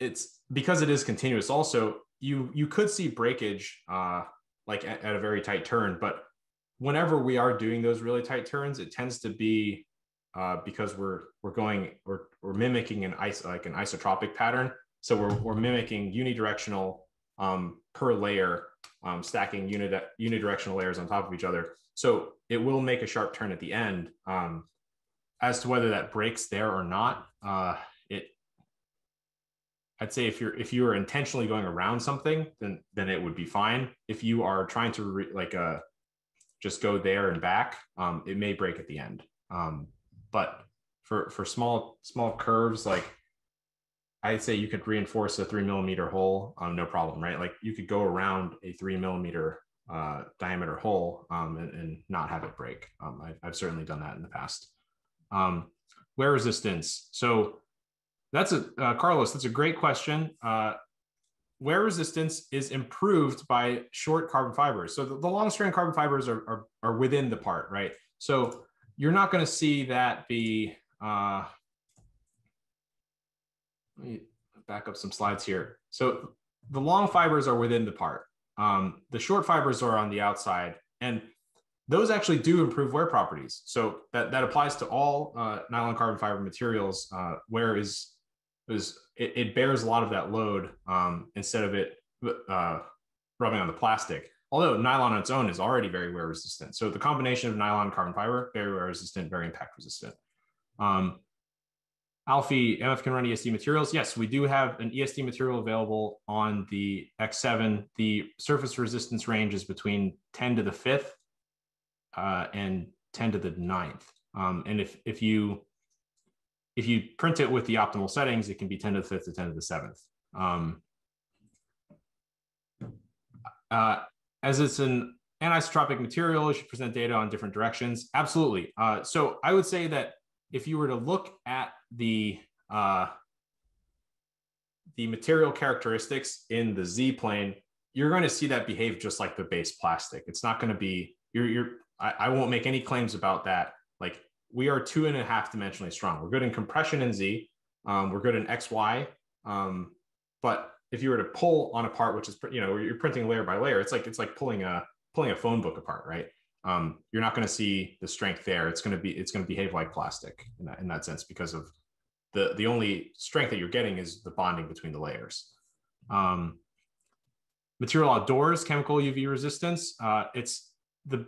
it's because it is continuous. Also, you you could see breakage uh, like at, at, a very tight turn, but whenever we are doing those really tight turns, it tends to be uh, because we're we're going we're we're mimicking an ice like an isotropic pattern. So we're we're mimicking unidirectional um, per layer, um, stacking unit unidirectional layers on top of each other. So it will make a sharp turn at the end. Um, as to whether that breaks there or not, uh, I'd say if you're if you are intentionally going around something, then then it would be fine. If you are trying to re, like uh just go there and back, um, it may break at the end. Um, but for for small small curves, like I'd say you could reinforce a three millimeter hole, um, no problem, right? Like you could go around a three millimeter uh, diameter hole um, and, and, not have it break. Um, I, have certainly done that in the past. Um, wear resistance. So that's a uh, Carlos. That's a great question. Uh, wear resistance is improved by short carbon fibers. So the, the long strand carbon fibers are, are, are within the part, right? So you're not going to see that be. Uh, let me back up some slides here. So the long fibers are within the part. Um, the short fibers are on the outside, and those actually do improve wear properties. So that, that applies to all uh, nylon carbon fiber materials. Uh, wear is is it, it, bears a lot of that load um, instead of it uh, rubbing on the plastic. Although nylon on its own is already very wear resistant. So the combination of nylon carbon fiber, very wear resistant, very impact resistant. Um, Alfie, MF can run ESD materials. Yes, we do have an ESD material available on the X7. The surface resistance range is between 10 to the fifth uh, and 10 to the ninth. Um, and if, if you if you print it with the optimal settings, it can be 10 to the fifth to 10 to the seventh. Um, uh, as it's an anisotropic material, it should present data on different directions. Absolutely. Uh, so I would say that if you were to look at the uh, the material characteristics in the Z plane, you're going to see that behave just like the base plastic. It's not going to be, you're, you're I, I won't make any claims about that. Like we are two and a half dimensionally strong. We're good in compression in Z. Um, we're good in XY. Um, but if you were to pull on a part, which is you know you're printing layer by layer, it's like it's like pulling a pulling a phone book apart, right? um, you're not going to see the strength there. It's going to be it's going to behave like plastic in that, in that sense because of the the only strength that you're getting is the bonding between the layers. Um, material outdoors, chemical UV resistance. Uh, it's the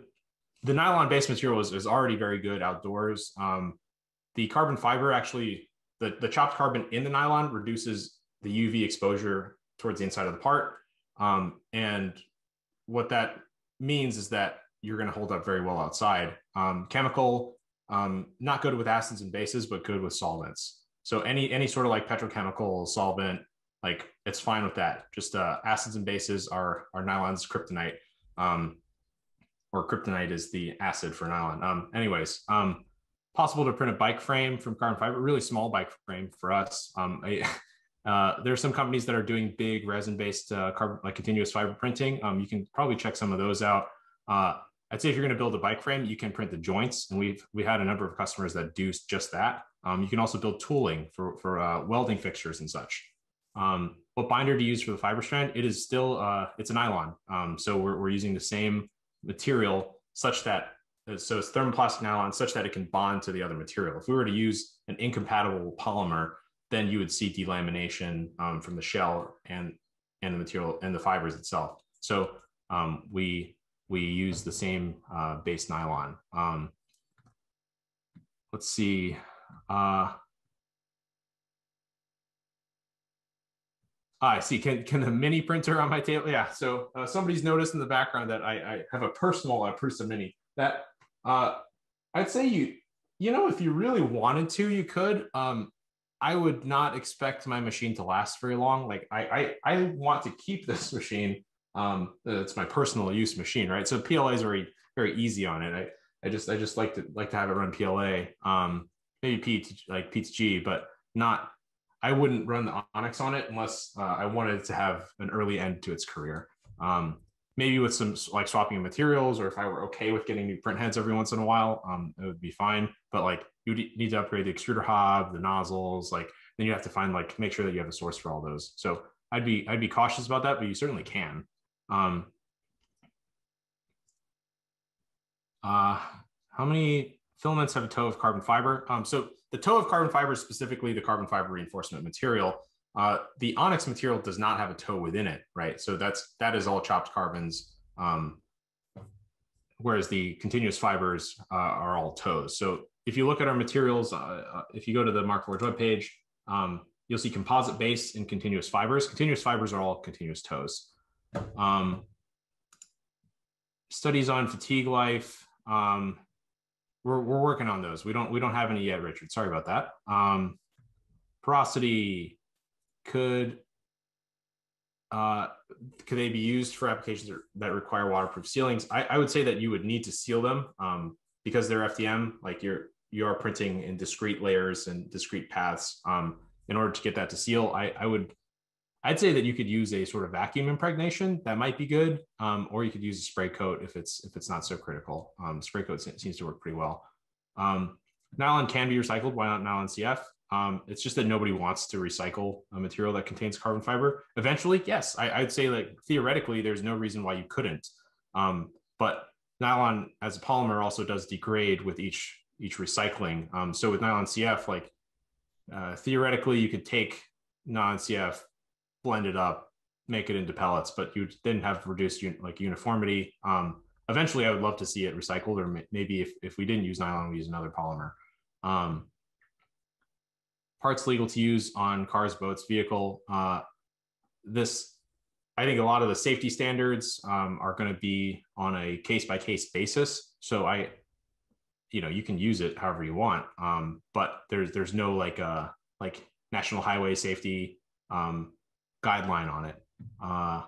the nylon based material is, is already very good outdoors. Um, the carbon fiber actually the, the chopped carbon in the nylon reduces the UV exposure towards the inside of the part. Um, and what that means is that you're going to hold up very well outside. Um, chemical, um, not good with acids and bases, but good with solvents. So any any sort of like petrochemical solvent, like it's fine with that. Just uh, acids and bases are are nylon's kryptonite, um, or kryptonite is the acid for nylon. Um, anyways, um, possible to print a bike frame from carbon fiber, really small bike frame for us. Um, I, uh, there are some companies that are doing big resin-based uh, carbon, like continuous fiber printing. Um, you can probably check some of those out. Uh, I'd say if you're going to build a bike frame, you can print the joints, and we've we had a number of customers that do just that. Um, you can also build tooling for for uh, welding fixtures and such. Um, what binder to use for the fiber strand? It is still uh, it's a nylon, um, so we're we're using the same material such that uh, so it's thermoplastic nylon such that it can bond to the other material. If we were to use an incompatible polymer, then you would see delamination um, from the shell and and the material and the fibers itself. So um, we we use the same uh, base nylon. Um, let's see. Uh, I see. Can can the mini printer on my table? Yeah. So uh, somebody's noticed in the background that I, I have a personal uh, Prusa Mini. That uh, I'd say you you know if you really wanted to, you could. Um, I would not expect my machine to last very long. Like I I, I want to keep this machine um, it's my personal use machine, right? So PLA is very very easy on it. I I just I just like to like to have it run PLA, um, maybe P like PETG, but not. I wouldn't run the Onyx on it unless uh, I wanted to have an early end to its career. Um, maybe with some like swapping materials, or if I were okay with getting new print heads every once in a while, um, it would be fine. But like you need to upgrade the extruder hob, the nozzles, like then you have to find like make sure that you have a source for all those. So I'd be I'd be cautious about that, but you certainly can. Um, uh, how many filaments have a tow of carbon fiber? Um, so the tow of carbon fiber is specifically the carbon fiber reinforcement material. Uh, the onyx material does not have a tow within it, right? So that's that is all chopped carbons, um, whereas the continuous fibers uh, are all tows. So if you look at our materials, uh, uh if you go to the Mark Markforged webpage, um, you'll see composite base and continuous fibers. Continuous fibers are all continuous tows. Um, studies on fatigue life. Um, we're, we're working on those. We don't we don't have any yet, Richard. Sorry about that. Um, porosity could uh, could they be used for applications that require waterproof ceilings? I, I would say that you would need to seal them um, because they're FDM. Like you're you are printing in discrete layers and discrete paths. Um, in order to get that to seal, I, I would I'd say that you could use a sort of vacuum impregnation that might be good, um, or you could use a spray coat if it's if it's not so critical. Um, spray coat seems to work pretty well. Um, nylon can be recycled. Why not nylon CF? Um, it's just that nobody wants to recycle a material that contains carbon fiber. Eventually, yes, I, would say like theoretically, there's no reason why you couldn't. Um, but nylon as a polymer also does degrade with each each recycling. Um, so with nylon CF, like uh, theoretically, you could take non CF blend it up, make it into pellets, but you then have reduced like uniformity. Um, eventually, I would love to see it recycled, or maybe if, if we didn't use nylon, we use another polymer. Um, parts legal to use on cars, boats, vehicle. Uh, this, I think, a lot of the safety standards um, are going to be on a case by case basis. So I, you know, you can use it however you want, um, but there's there's no like uh like national highway safety um, guideline on it. Uh,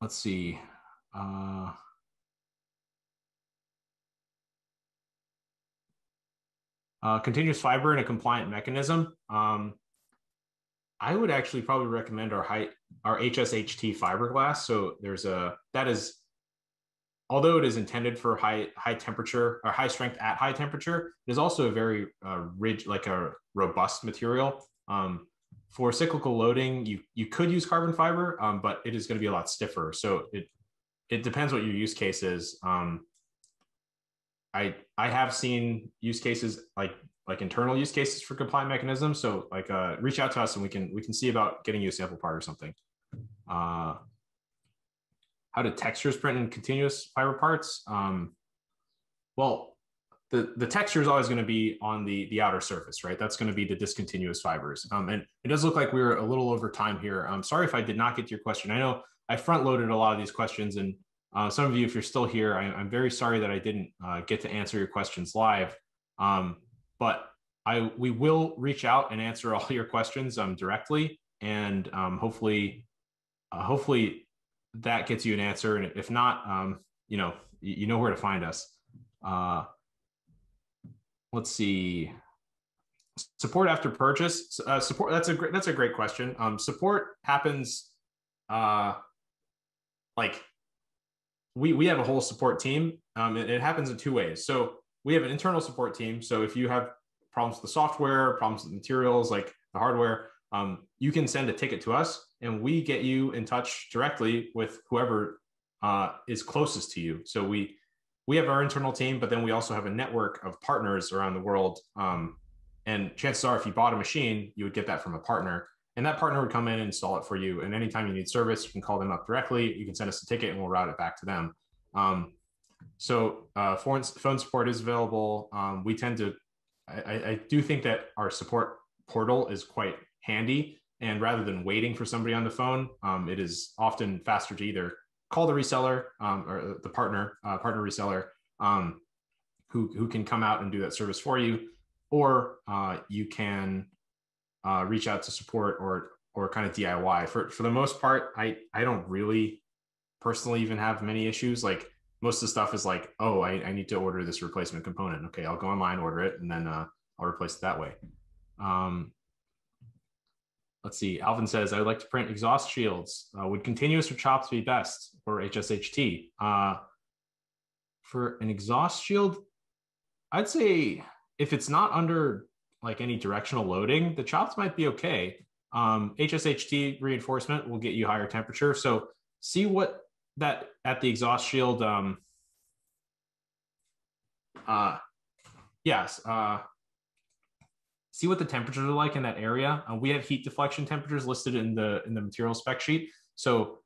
let's see. Uh, uh, continuous fiber and a compliant mechanism. Um, I would actually probably recommend our high our HSHT fiberglass. So there's a that is although it is intended for high high temperature or high strength at high temperature, it is also a very uh, rigid, like a robust material. Um, for cyclical loading, you you could use carbon fiber, um, but it is going to be a lot stiffer. So it it depends what your use case is. Um, I I have seen use cases like like internal use cases for compliant mechanisms. So like uh, reach out to us and we can we can see about getting you a sample part or something. Uh, how do textures print in continuous fiber parts? Um, well, the, the texture is always going to be on the, the outer surface, right? That's going to be the discontinuous fibers. Um, and it does look like we are a little over time here. I'm sorry if I did not get to your question. I know I front loaded a lot of these questions and uh, some of you, if you're still here, I, am very sorry that I didn't uh, get to answer your questions live. Um, but I we will reach out and answer all your questions um, directly, and um, hopefully, uh, hopefully that gets you an answer. And if not, um, you know, you, you, know where to find us. Let's see. Support after purchase. Uh, support. That's a great. That's a great question. Um, support happens. Uh, like we we have a whole support team. Um, it, it happens in two ways. So we have an internal support team. So if you have problems with the software, problems with materials, like the hardware, um, you can send a ticket to us, and we get you in touch directly with whoever uh, is closest to you. So we we have our internal team, but then we also have a network of partners around the world. Um, and chances are, if you bought a machine, you would get that from a partner and that partner would come in and install it for you. And anytime you need service, you can call them up directly. You can send us a ticket and we'll route it back to them. Um, so uh, phone, phone support is available. Um, we tend to, I, I, do think that our support portal is quite handy. And rather than waiting for somebody on the phone, um, it is often faster to either call the reseller um, or the partner, uh, partner reseller, um, who, who can come out and do that service for you, or uh, you can uh, reach out to support or or kind of DIY. For for the most part, I I don't really personally even have many issues. Like most of the stuff is like, oh, I, I need to order this replacement component. Okay, I'll go online, order it, and then uh, I'll replace it that way. Um, let's see. Alvin says, I would like to print exhaust shields. Uh, would continuous or chopped be best or HSHT? Uh, for an exhaust shield, I'd say if it's not under like any directional loading, the chops might be okay. Um, HSHT reinforcement will get you higher temperature. So see what that at the exhaust shield. Um, uh, yes. Uh, see what the temperatures are like in that area. Uh, we have heat deflection temperatures listed in the in the material spec sheet. So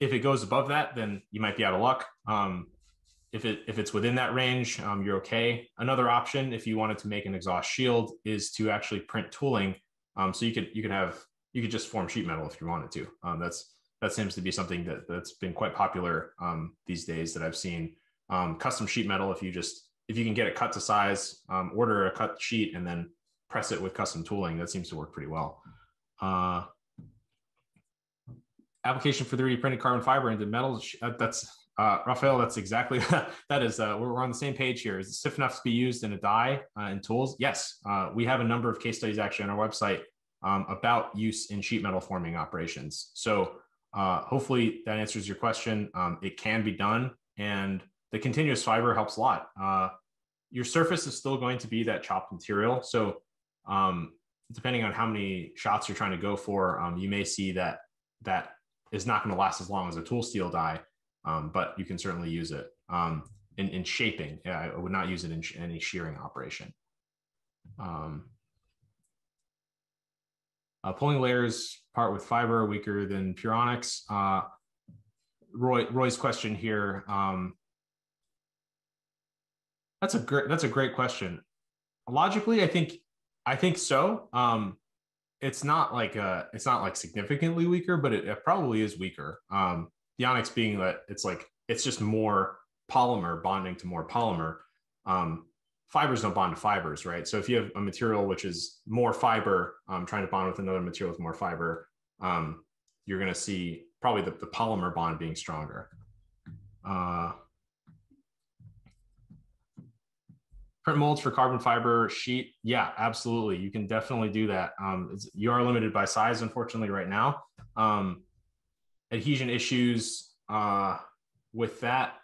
if it goes above that, then you might be out of luck. Um, if it if it's within that range, um, you're okay. Another option, if you wanted to make an exhaust shield, is to actually print tooling. Um, so you could you could have you could just form sheet metal if you wanted to. Um, that's that seems to be something that that's been quite popular um, these days that I've seen. Um, custom sheet metal, if you just if you can get it cut to size, um, order a cut sheet and then press it with custom tooling, that seems to work pretty well. Uh, application for 3D printed carbon fiber into metal. That's uh, Rafael, that's exactly that is. Uh, we're, on the same page here. Is it stiff enough to be used in a die uh, and tools? Yes, uh, we have a number of case studies actually on our website um, about use in sheet metal forming operations. So uh, hopefully that answers your question. Um, it can be done, and the continuous fiber helps a lot. Uh, your surface is still going to be that chopped material. So um, depending on how many shots you're trying to go for, um, you may see that that is not going to last as long as a tool steel die um, but you can certainly use it um, in, in shaping. Yeah, I would not use it in sh any shearing operation. Um, uh, pulling layers part with fiber weaker than pure onyx. Uh, Roy, Roy's question here. Um, that's a great. That's a great question. Logically, I think I think so. Um, it's not like uh, it's not like significantly weaker, but it, it probably is weaker. Um, the onyx being that it's like it's just more polymer bonding to more polymer. Um, fibers don't bond to fibers, right? So if you have a material which is more fiber um, trying to bond with another material with more fiber, um, you're going to see probably the, the, polymer bond being stronger. Uh, print molds for carbon fiber sheet. Yeah, absolutely. You can definitely do that. Um, you are limited by size, unfortunately, right now. Um, adhesion issues uh, with that,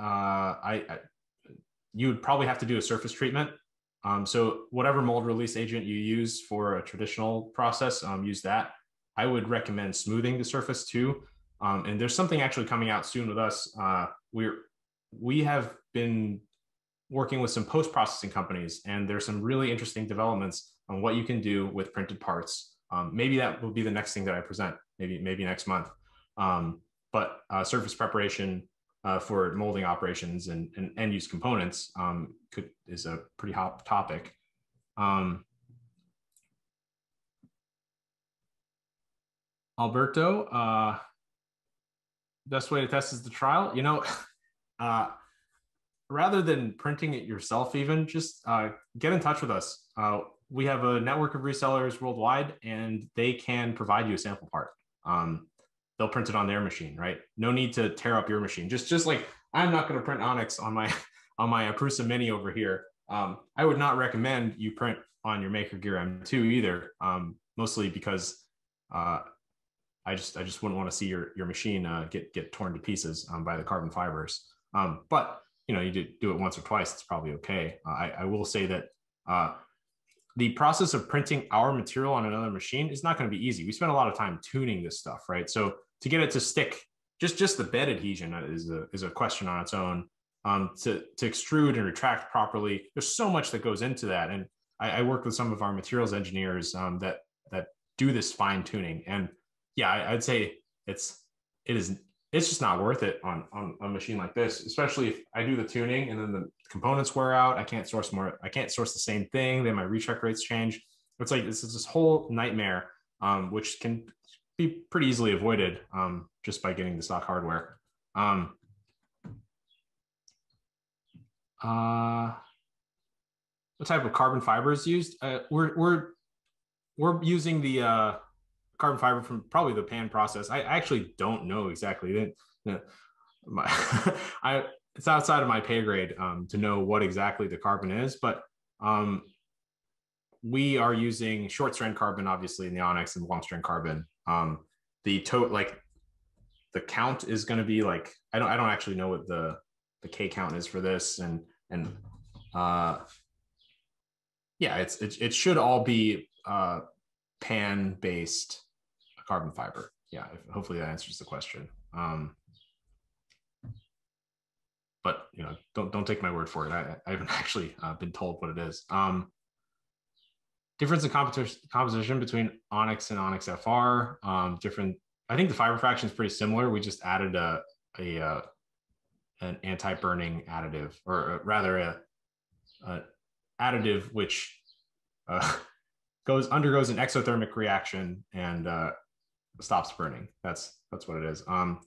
uh, I, I, you would probably have to do a surface treatment. Um, so whatever mold release agent you use for a traditional process, um, use that. I would recommend smoothing the surface too. Um, and there's something actually coming out soon with us. Uh, we're we have been working with some post processing companies, and there's some really interesting developments on what you can do with printed parts. Um, maybe that will be the next thing that I present. Maybe maybe next month. Um, but uh, surface preparation uh, for molding operations and, and end use components um, could is a pretty hot topic. Um, Alberto, uh, best way to test is the trial. You know, uh, rather than printing it yourself, even just uh, get in touch with us. Uh, we have a network of resellers worldwide, and they can provide you a sample part. Um, they'll print it on their machine, right? No need to tear up your machine. Just just like I'm not going to print Onyx on my on my Prusa Mini over here. Um, I would not recommend you print on your MakerGear M2 either, um, mostly because uh, I just I just wouldn't want to see your your machine uh, get get torn to pieces um, by the carbon fibers. Um, but you know, you do, do it once or twice, it's probably okay. Uh, I, I will say that uh, the process of printing our material on another machine is not going to be easy. We spend a lot of time tuning this stuff, right? So to get it to stick, just just the bed adhesion is a is a question on its own. Um, to to extrude and retract properly, there's so much that goes into that, and I, I work with some of our materials engineers um, that that do this fine tuning, and yeah, I, would say it's it is it's just not worth it on, on a machine like this, especially if I do the tuning and then the components wear out. I can't source more. I can't source the same thing. Then my recheck rates change. It's like this is this whole nightmare, um, which can be pretty easily avoided um, just by getting the stock hardware. Um, uh, what type of carbon fiber is used? Uh, we're we're we're using the uh, carbon fiber from probably the PAN process. I actually don't know exactly. My, I it's outside of my pay grade um, to know what exactly the carbon is, but um, we are using short strand carbon, obviously in the Onyx, and long strand carbon. Um, the tow like the count is going to be like I don't I don't actually know what the the K count is for this, and and uh, yeah, it's it, it should all be uh, PAN based carbon fiber. Yeah, hopefully that answers the question. Um, but you know, don't don't take my word for it. I, I haven't actually uh, been told what it is. Um, difference in composition composition between Onyx and Onyx FR. Um, different. I think the fiber fraction is pretty similar. We just added a a uh, an anti-burning additive, or rather a, a additive which uh, goes undergoes an exothermic reaction and uh, stops burning. That's that's what it is. Um,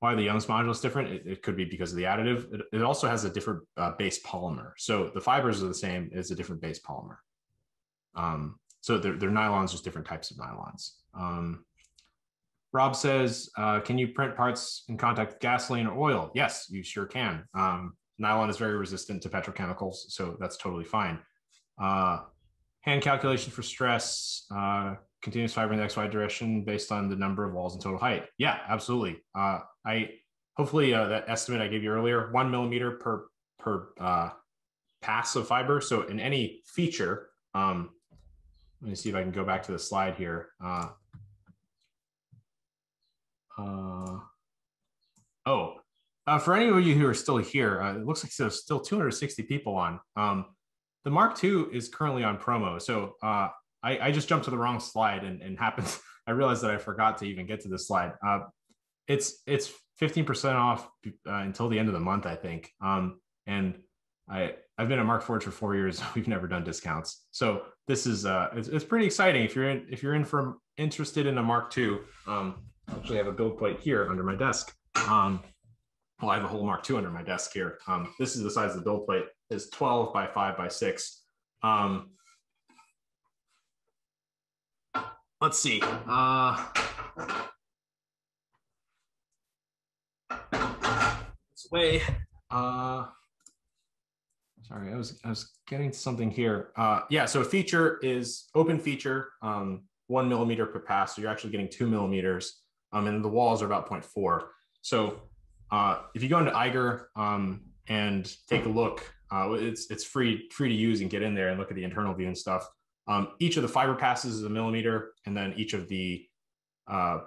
why the Young's module is different? It, it, could be because of the additive. It, it also has a different uh, base polymer. So the fibers are the same. It's a different base polymer. Um, so they're, they're nylons, just different types of nylons. Um, Rob says, uh, can you print parts in contact with gasoline or oil? Yes, you sure can. Um, nylon is very resistant to petrochemicals, so that's totally fine. Uh, hand calculation for stress. Uh, continuous fiber in the XY direction based on the number of walls and total height. Yeah, absolutely. Uh, I hopefully uh, that estimate I gave you earlier, one millimeter per per uh, pass of fiber. So in any feature, um, let me see if I can go back to the slide here. Uh, uh, oh, uh, for any of you who are still here, uh, it looks like there's still 260 people on. Um, the Mark II is currently on promo. So uh, I, I just jumped to the wrong slide and, and happened. I realized that I forgot to even get to this slide. Uh, it's it's 15% off uh, until the end of the month, I think. Um, and I I've been at Markforged for four years. We've never done discounts, so this is uh, it's, it's pretty exciting. If you're in if you're in from interested in a Mark II, um, I actually have a build plate here under my desk. Um, well, I have a whole Mark II under my desk here. Um, this is the size of the build plate. It's 12 by 5 by 6. Um, let's see. Uh, this way. Uh, sorry, I was I was getting to something here. Uh, yeah, so a feature is open feature, um, one millimeter per pass. So you're actually getting two millimeters, um, and the walls are about 0.4. So uh, if you go into Eiger um, and take a look, uh, it's it's free free to use and get in there and look at the internal view and stuff. Um, each of the fiber passes is a millimeter, and then each of the uh,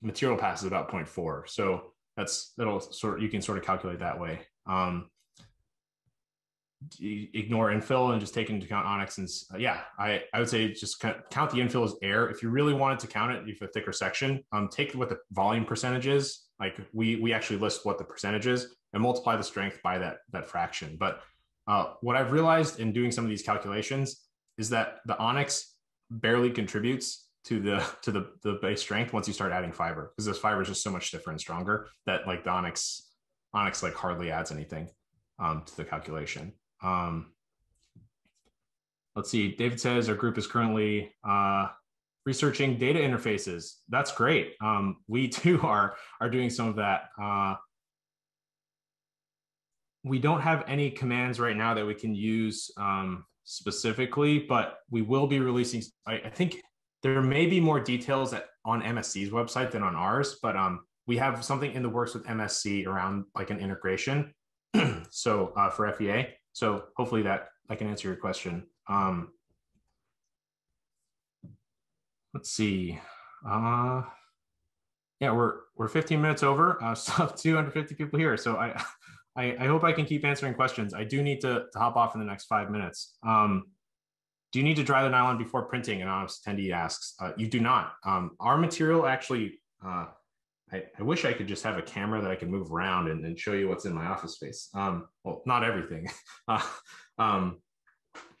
material pass is about 0.4. So that's that'll sort of, you can sort of calculate that way. Um, ignore infill and just take into account onyx and uh, yeah i i would say just count the infill as air if you really wanted to count it if a thicker section um take what the volume percentage is like we we actually list what the percentage is and multiply the strength by that that fraction but uh, what i've realized in doing some of these calculations is that the onyx barely contributes to the to the the base strength once you start adding fiber because this fiber is just so much stiffer and stronger that like the onyx onyx like hardly adds anything um, to the calculation um, let's see. David says our group is currently uh, researching data interfaces. That's great. Um, we too are are doing some of that. Uh, we don't have any commands right now that we can use um, specifically, but we will be releasing. I, I, think there may be more details at, on MSC's website than on ours, but um, we have something in the works with MSC around like an integration. so uh, for FEA, so hopefully that I can answer your question. Um, let's see. Uh, yeah, we're we're 15 minutes over. Uh, still have 250 people here, so I, I, I hope I can keep answering questions. I do need to, to hop off in the next five minutes. Um, do you need to dry the nylon before printing? An honest attendee asks. Uh, you do not. Um, our material actually uh, I, I, wish I could just have a camera that I can move around and, and show you what's in my office space. Um, well, not everything, uh, um,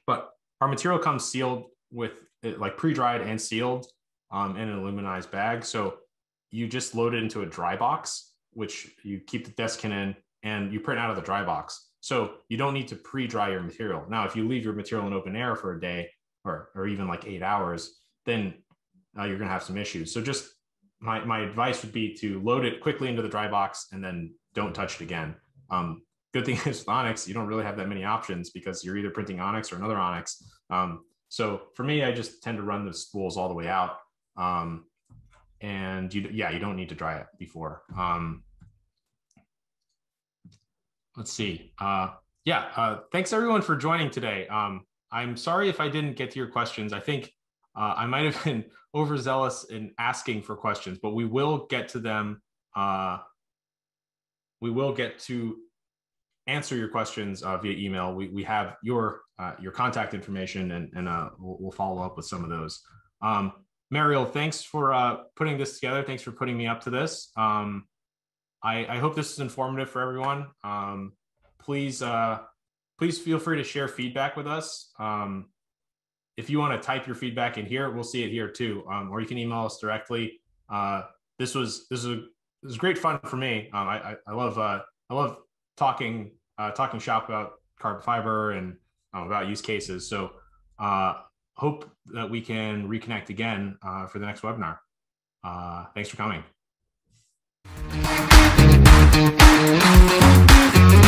but our material comes sealed with like pre-dried and sealed um, in an aluminized bag. So you just load it into a dry box, which you keep the desiccant in and you print out of the dry box. So you don't need to pre-dry your material. Now, if you leave your material in open air for a day or, or even like eight hours, then uh, you're gonna have some issues. So just my, my advice would be to load it quickly into the dry box and then don't touch it again. Um, good thing is with Onyx, you don't really have that many options because you're either printing Onyx or another Onyx. Um, so for me, I just tend to run the spools all the way out. Um, and you, yeah, you don't need to dry it before. Um, let's see. Uh, yeah, uh, thanks everyone for joining today. Um, I'm sorry if I didn't get to your questions. I think uh, I might have been overzealous in asking for questions, but we will get to them. Uh, we will get to answer your questions uh, via email. We, we have your uh, your contact information, and, and we'll, we'll, follow up with some of those. Um, Mariel, thanks for putting this together. Thanks for putting me up to this. Um, I, I, hope this is informative for everyone. Um, please please feel free to share feedback with us. Um, if you want to type your feedback in here, we'll see it here too. Um, or you can email us directly. Uh, this was this is this is great fun for me. Um, I, I, I love uh, I love talking uh, talking shop about carbon fiber and uh, about use cases. So uh, hope that we can reconnect again uh, for the next webinar. Uh, thanks for coming. Thank you.